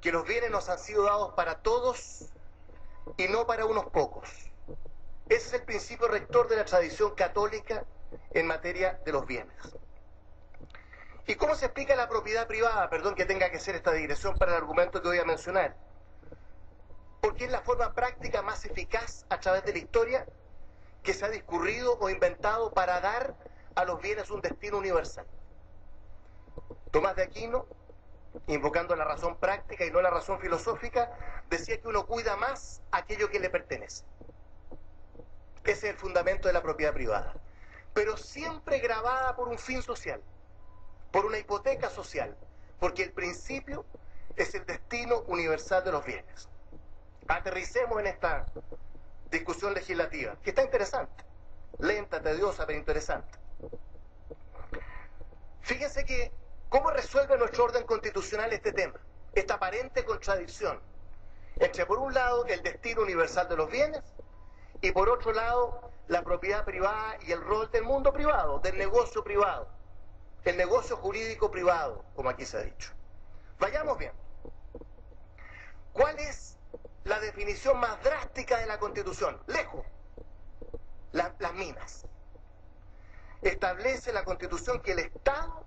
que los bienes nos han sido dados para todos y no para unos pocos. Ese es el principio rector de la tradición católica en materia de los bienes. ¿Y cómo se explica la propiedad privada? Perdón que tenga que hacer esta digresión para el argumento que voy a mencionar. Porque es la forma práctica más eficaz a través de la historia que se ha discurrido o inventado para dar a los bienes un destino universal. Tomás de Aquino, invocando la razón práctica y no la razón filosófica, decía que uno cuida más aquello que le pertenece. Ese es el fundamento de la propiedad privada. Pero siempre grabada por un fin social, por una hipoteca social, porque el principio es el destino universal de los bienes. Aterricemos en esta discusión legislativa, que está interesante, lenta, tediosa, pero interesante. Fíjense que, ¿cómo resuelve nuestro orden constitucional este tema? Esta aparente contradicción entre, por un lado, el destino universal de los bienes y, por otro lado, la propiedad privada y el rol del mundo privado, del negocio privado, el negocio jurídico privado, como aquí se ha dicho. Vayamos bien. ¿Cuál es la definición más drástica de la Constitución? Lejos. La- las minas. Establece la Constitución que el Estado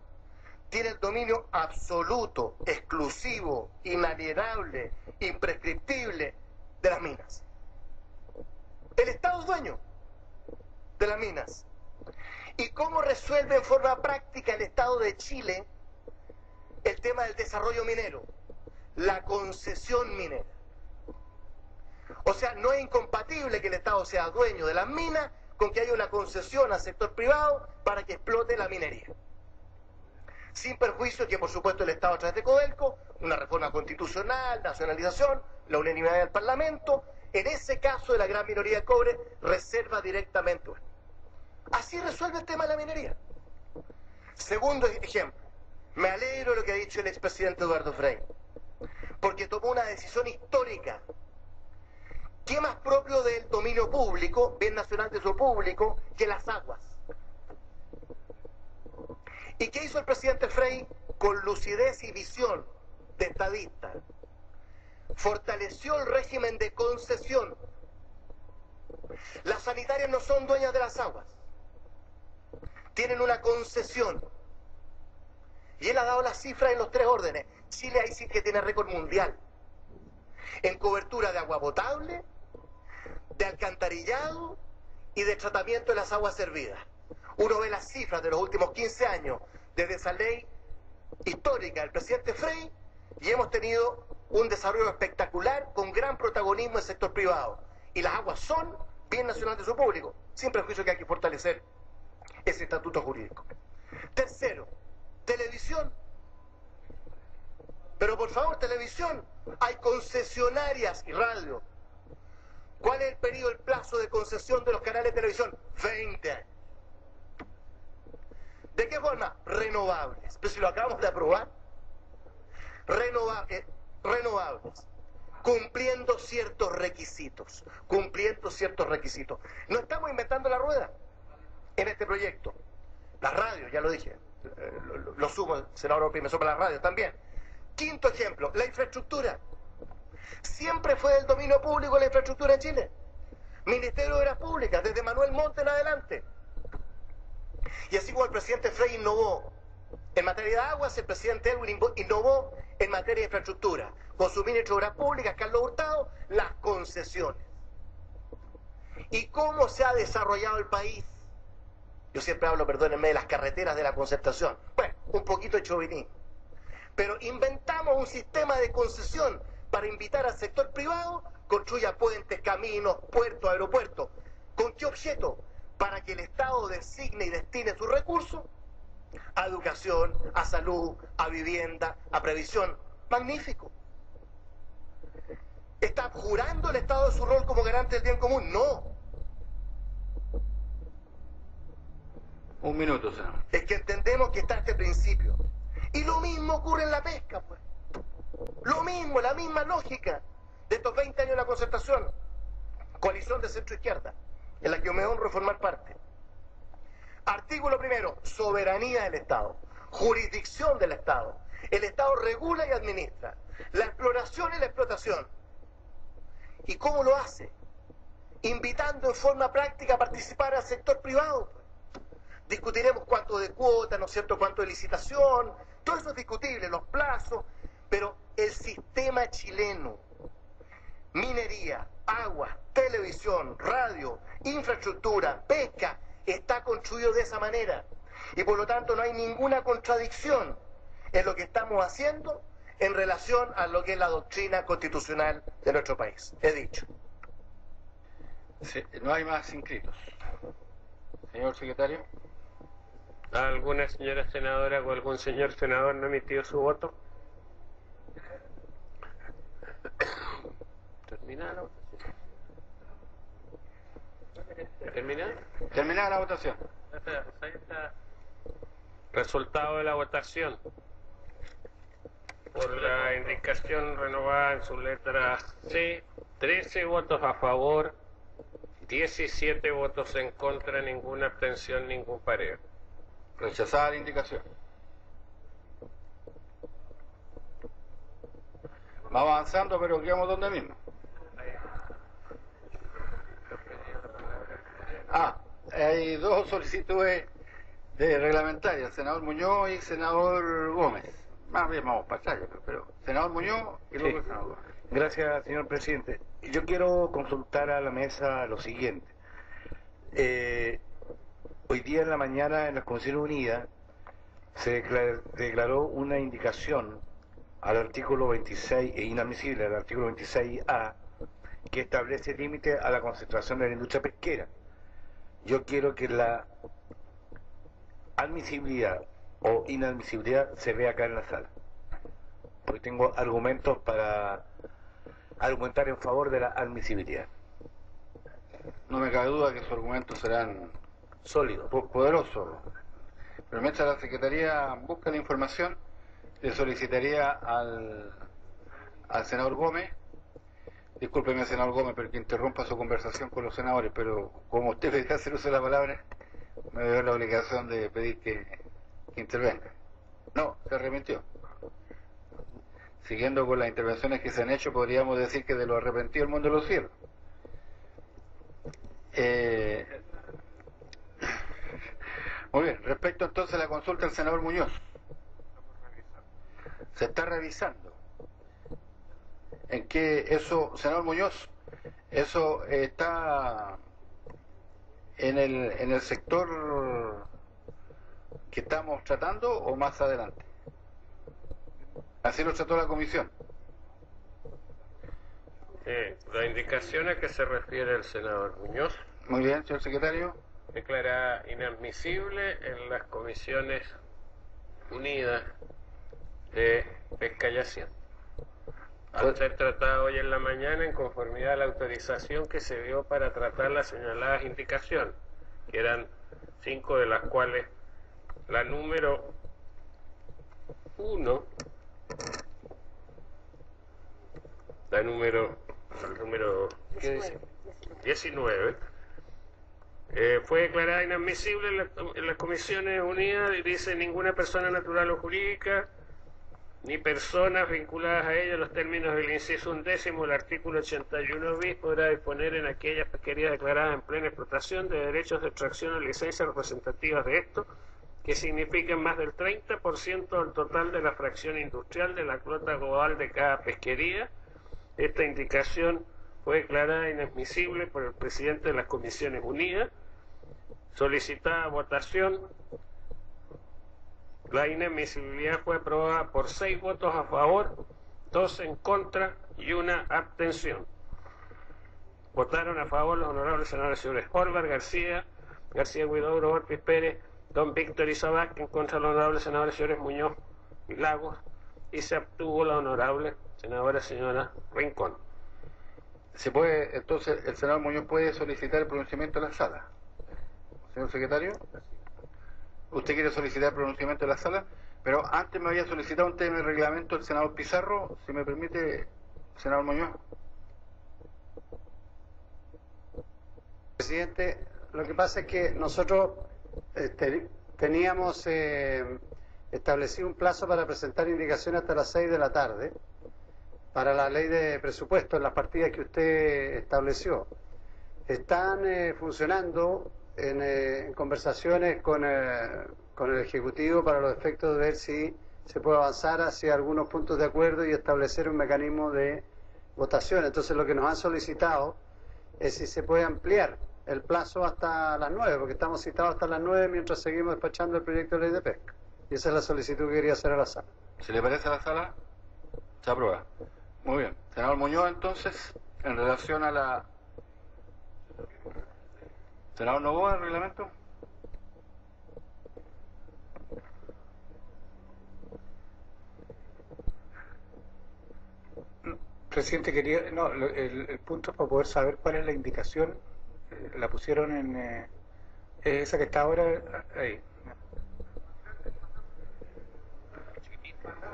tiene el dominio absoluto, exclusivo, inalienable, imprescriptible de las minas. El Estado es dueño de las minas. ¿Y cómo resuelve en forma práctica el Estado de Chile el tema del desarrollo minero? La concesión minera. O sea, no es incompatible que el Estado sea dueño de las minas con que haya una concesión al sector privado para que explote la minería. Sin perjuicio que, por supuesto, el Estado a través de Codelco, una reforma constitucional, nacionalización, la unanimidad del Parlamento, en ese caso de la gran minoría de cobre, reserva directamente. Así resuelve el tema de la minería. Segundo ejemplo, me alegro de lo que ha dicho el expresidente Eduardo Frei, porque tomó una decisión histórica. ¿Qué más propio del dominio público, bien nacional de su público, que las aguas? ¿Y qué hizo el presidente Frei con lucidez y visión de estadista? Fortaleció el régimen de concesión. Las sanitarias no son dueñas de las aguas. Tienen una concesión. Y él ha dado las cifras en los tres órdenes. Chile ahí sí que tiene récord mundial. En cobertura de agua potable, de alcantarillado y de tratamiento de las aguas servidas. Uno ve las cifras de los últimos 15 años desde esa ley histórica del presidente Frey y hemos tenido un desarrollo espectacular con gran protagonismo del sector privado. Y las aguas son bien nacional de su público, sin prejuicio que hay que fortalecer ese estatuto jurídico. Tercero, televisión. Pero por favor, televisión, hay concesionarias y radio. ¿Cuál es el periodo, el plazo de concesión de los canales de televisión? 20 años. ¿De qué forma? Renovables. Pero si lo acabamos de aprobar. Eh, renovables. Cumpliendo ciertos requisitos. Cumpliendo ciertos requisitos. No estamos inventando la rueda en este proyecto. Las radios, ya lo dije. eh, Lo, lo- lo sumo, senador Orpi me sopla la radio también. Quinto ejemplo, la infraestructura. Siempre fue del dominio público la infraestructura en Chile. Ministerio de Obras Públicas, desde Manuel Monte en adelante. Y así como el presidente Frey innovó en materia de aguas, el presidente Elwin innovó en materia de infraestructura. Con su ministro de Obras Públicas, Carlos Hurtado, las concesiones. ¿Y cómo se ha desarrollado el país? Yo siempre hablo, perdónenme, de las carreteras de la concertación. Bueno, un poquito de chauvinismo. Pero inventamos un sistema de concesión para invitar al sector privado, construya puentes, caminos, puertos, aeropuertos. ¿Con qué objeto? Para que el Estado designe y destine sus recursos a educación, a salud, a vivienda, a previsión. Magnífico. ¿Está jurando el Estado de su rol como garante del bien común? No. Un minuto, senador. Es que entendemos que está este principio. Y lo mismo ocurre en la pesca, pues. Lo mismo, la misma lógica de estos 20 años de la concertación. Coalición de centro-izquierda, en la que yo me honro formar parte. Artículo primero, soberanía del Estado, jurisdicción del Estado. El Estado regula y administra la exploración y la explotación. ¿Y cómo lo hace? Invitando en forma práctica a participar al sector privado. Discutiremos cuánto de cuota, ¿no es cierto?, cuánto de licitación, todo eso es discutible, los plazos, pero el sistema chileno, minería, agua, televisión, radio, infraestructura, pesca, está construido de esa manera. Y por lo tanto no hay ninguna contradicción en lo que estamos haciendo en relación a lo que es la doctrina constitucional de nuestro país. He dicho. Sí, no hay más inscritos. Señor secretario. ¿Alguna señora senadora o algún señor senador no emitió su voto? [coughs] Terminada votación. ¿Terminada? Terminada la votación. Ahí está. Resultado de la votación. Por la indicación renovada en su letra C, 13 votos a favor, 17 votos en contra, ninguna abstención, ningún pareo. Rechazada la indicación. Vamos avanzando, pero quedamos donde mismo. Ah, hay dos solicitudes de reglamentaria, senador Muñoz y senador Gómez. Más bien vamos para allá, pero senador Muñoz y luego Sí. el senador Gómez. Gracias, señor presidente. Yo quiero consultar a la mesa lo siguiente. Eh, hoy día en la mañana en las Comisiones Unidas se decla- declaró una indicación al artículo 26, e inadmisible, al artículo 26A, que establece límite a la concentración de la industria pesquera. Yo quiero que la admisibilidad o inadmisibilidad se vea acá en la sala. Porque tengo argumentos para argumentar en favor de la admisibilidad. No me cabe duda que sus argumentos serán sólidos, poderosos. Pero mientras la Secretaría busca la información, le solicitaría al, al senador Gómez, discúlpeme senador Gómez, pero que interrumpa su conversación con los senadores, pero como usted [laughs] me deja hacer uso de la palabra, me veo la obligación de pedir que, intervenga. No, se arrepintió. Siguiendo con las intervenciones que se han hecho, podríamos decir que de lo arrepentido el mundo lo cierra. Eh, muy bien, respecto entonces a la consulta del senador Muñoz. Se está revisando. En que eso, senador Muñoz, eso está en el, en el sector que estamos tratando o más adelante. Así lo trató la comisión. Eh, la indicación a que se refiere el senador Muñoz Muy bien, señor secretario. declara inadmisible en las comisiones unidas de pesca y hacienda. Al ser tratado hoy en la mañana en conformidad a la autorización que se dio para tratar las señaladas indicaciones, que eran cinco de las cuales la número uno, la número, el número ¿qué dice? 19, eh, fue declarada inadmisible en, la- en las comisiones unidas y dice ninguna persona natural o jurídica ni personas vinculadas a ella en los términos del inciso undécimo del artículo 81 bis podrá disponer en aquellas pesquerías declaradas en plena explotación de derechos de extracción o licencias representativas de esto que signifiquen más del 30% del total de la fracción industrial de la flota global de cada pesquería. Esta indicación fue declarada inadmisible por el presidente de las Comisiones Unidas. Solicitada votación. La inadmisibilidad fue aprobada por seis votos a favor, dos en contra y una abstención. Votaron a favor los honorables senadores señores Orbar, García, García Huidobro, Ortiz Pérez, Don Víctor Isabac, en contra de los honorables senadores señores Muñoz y Lagos, y se abstuvo la honorable senadora señora Rincón. Se puede, entonces, el senador Muñoz puede solicitar el pronunciamiento de la sala. Señor secretario, usted quiere solicitar pronunciamiento de la sala, pero antes me había solicitado un tema de reglamento el senador Pizarro, si me permite, senador Muñoz. Presidente, lo que pasa es que nosotros eh, te- teníamos eh, establecido un plazo para presentar indicaciones hasta las 6 de la tarde para la ley de presupuesto en las partidas que usted estableció. Están eh, funcionando en, eh, en conversaciones con, eh, con el Ejecutivo para los efectos de ver si se puede avanzar hacia algunos puntos de acuerdo y establecer un mecanismo de votación. Entonces lo que nos han solicitado es si se puede ampliar el plazo hasta las 9, porque estamos citados hasta las 9 mientras seguimos despachando el proyecto de ley de pesca. Y esa es la solicitud que quería hacer a la sala. ¿Se le parece a la sala? Se aprueba. Muy bien. Senador Muñoz, entonces, en relación a la... Senador Novoa, el reglamento. Presidente, quería, no, el, el punto es para poder saber cuál es la indicación, eh, la pusieron en eh, esa que está ahora ahí.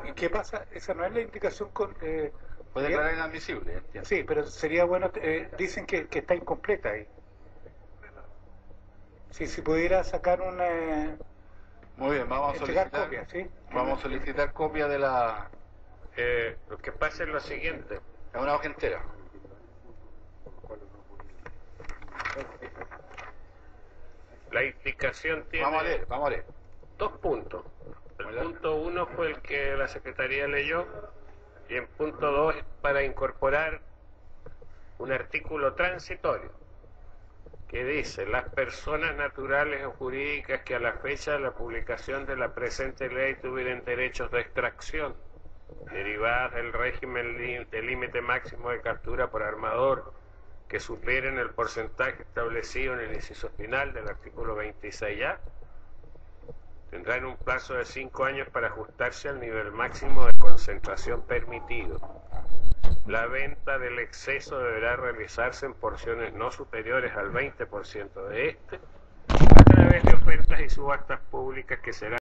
¿Y qué pasa? Esa no es la indicación con... Eh, Puede declarar inadmisible. Sí, pero sería bueno, eh, dicen que, que está incompleta ahí. Si, si pudiera sacar una... eh, Muy bien, vamos a solicitar, copia, ¿sí? vamos a solicitar copia de la... Eh, lo que pasa es lo siguiente. Es una hoja entera. La indicación tiene Vamos a leer, vamos a leer. dos puntos. El punto uno fue el que la Secretaría leyó y el punto dos es para incorporar un artículo transitorio que dice las personas naturales o jurídicas que a la fecha de la publicación de la presente ley tuvieran derechos de extracción derivadas del régimen de límite máximo de captura por armador que superen el porcentaje establecido en el inciso final del artículo 26A tendrán un plazo de cinco años para ajustarse al nivel máximo de concentración permitido. La venta del exceso deberá realizarse en porciones no superiores al 20% de este a través de ofertas y subastas públicas que serán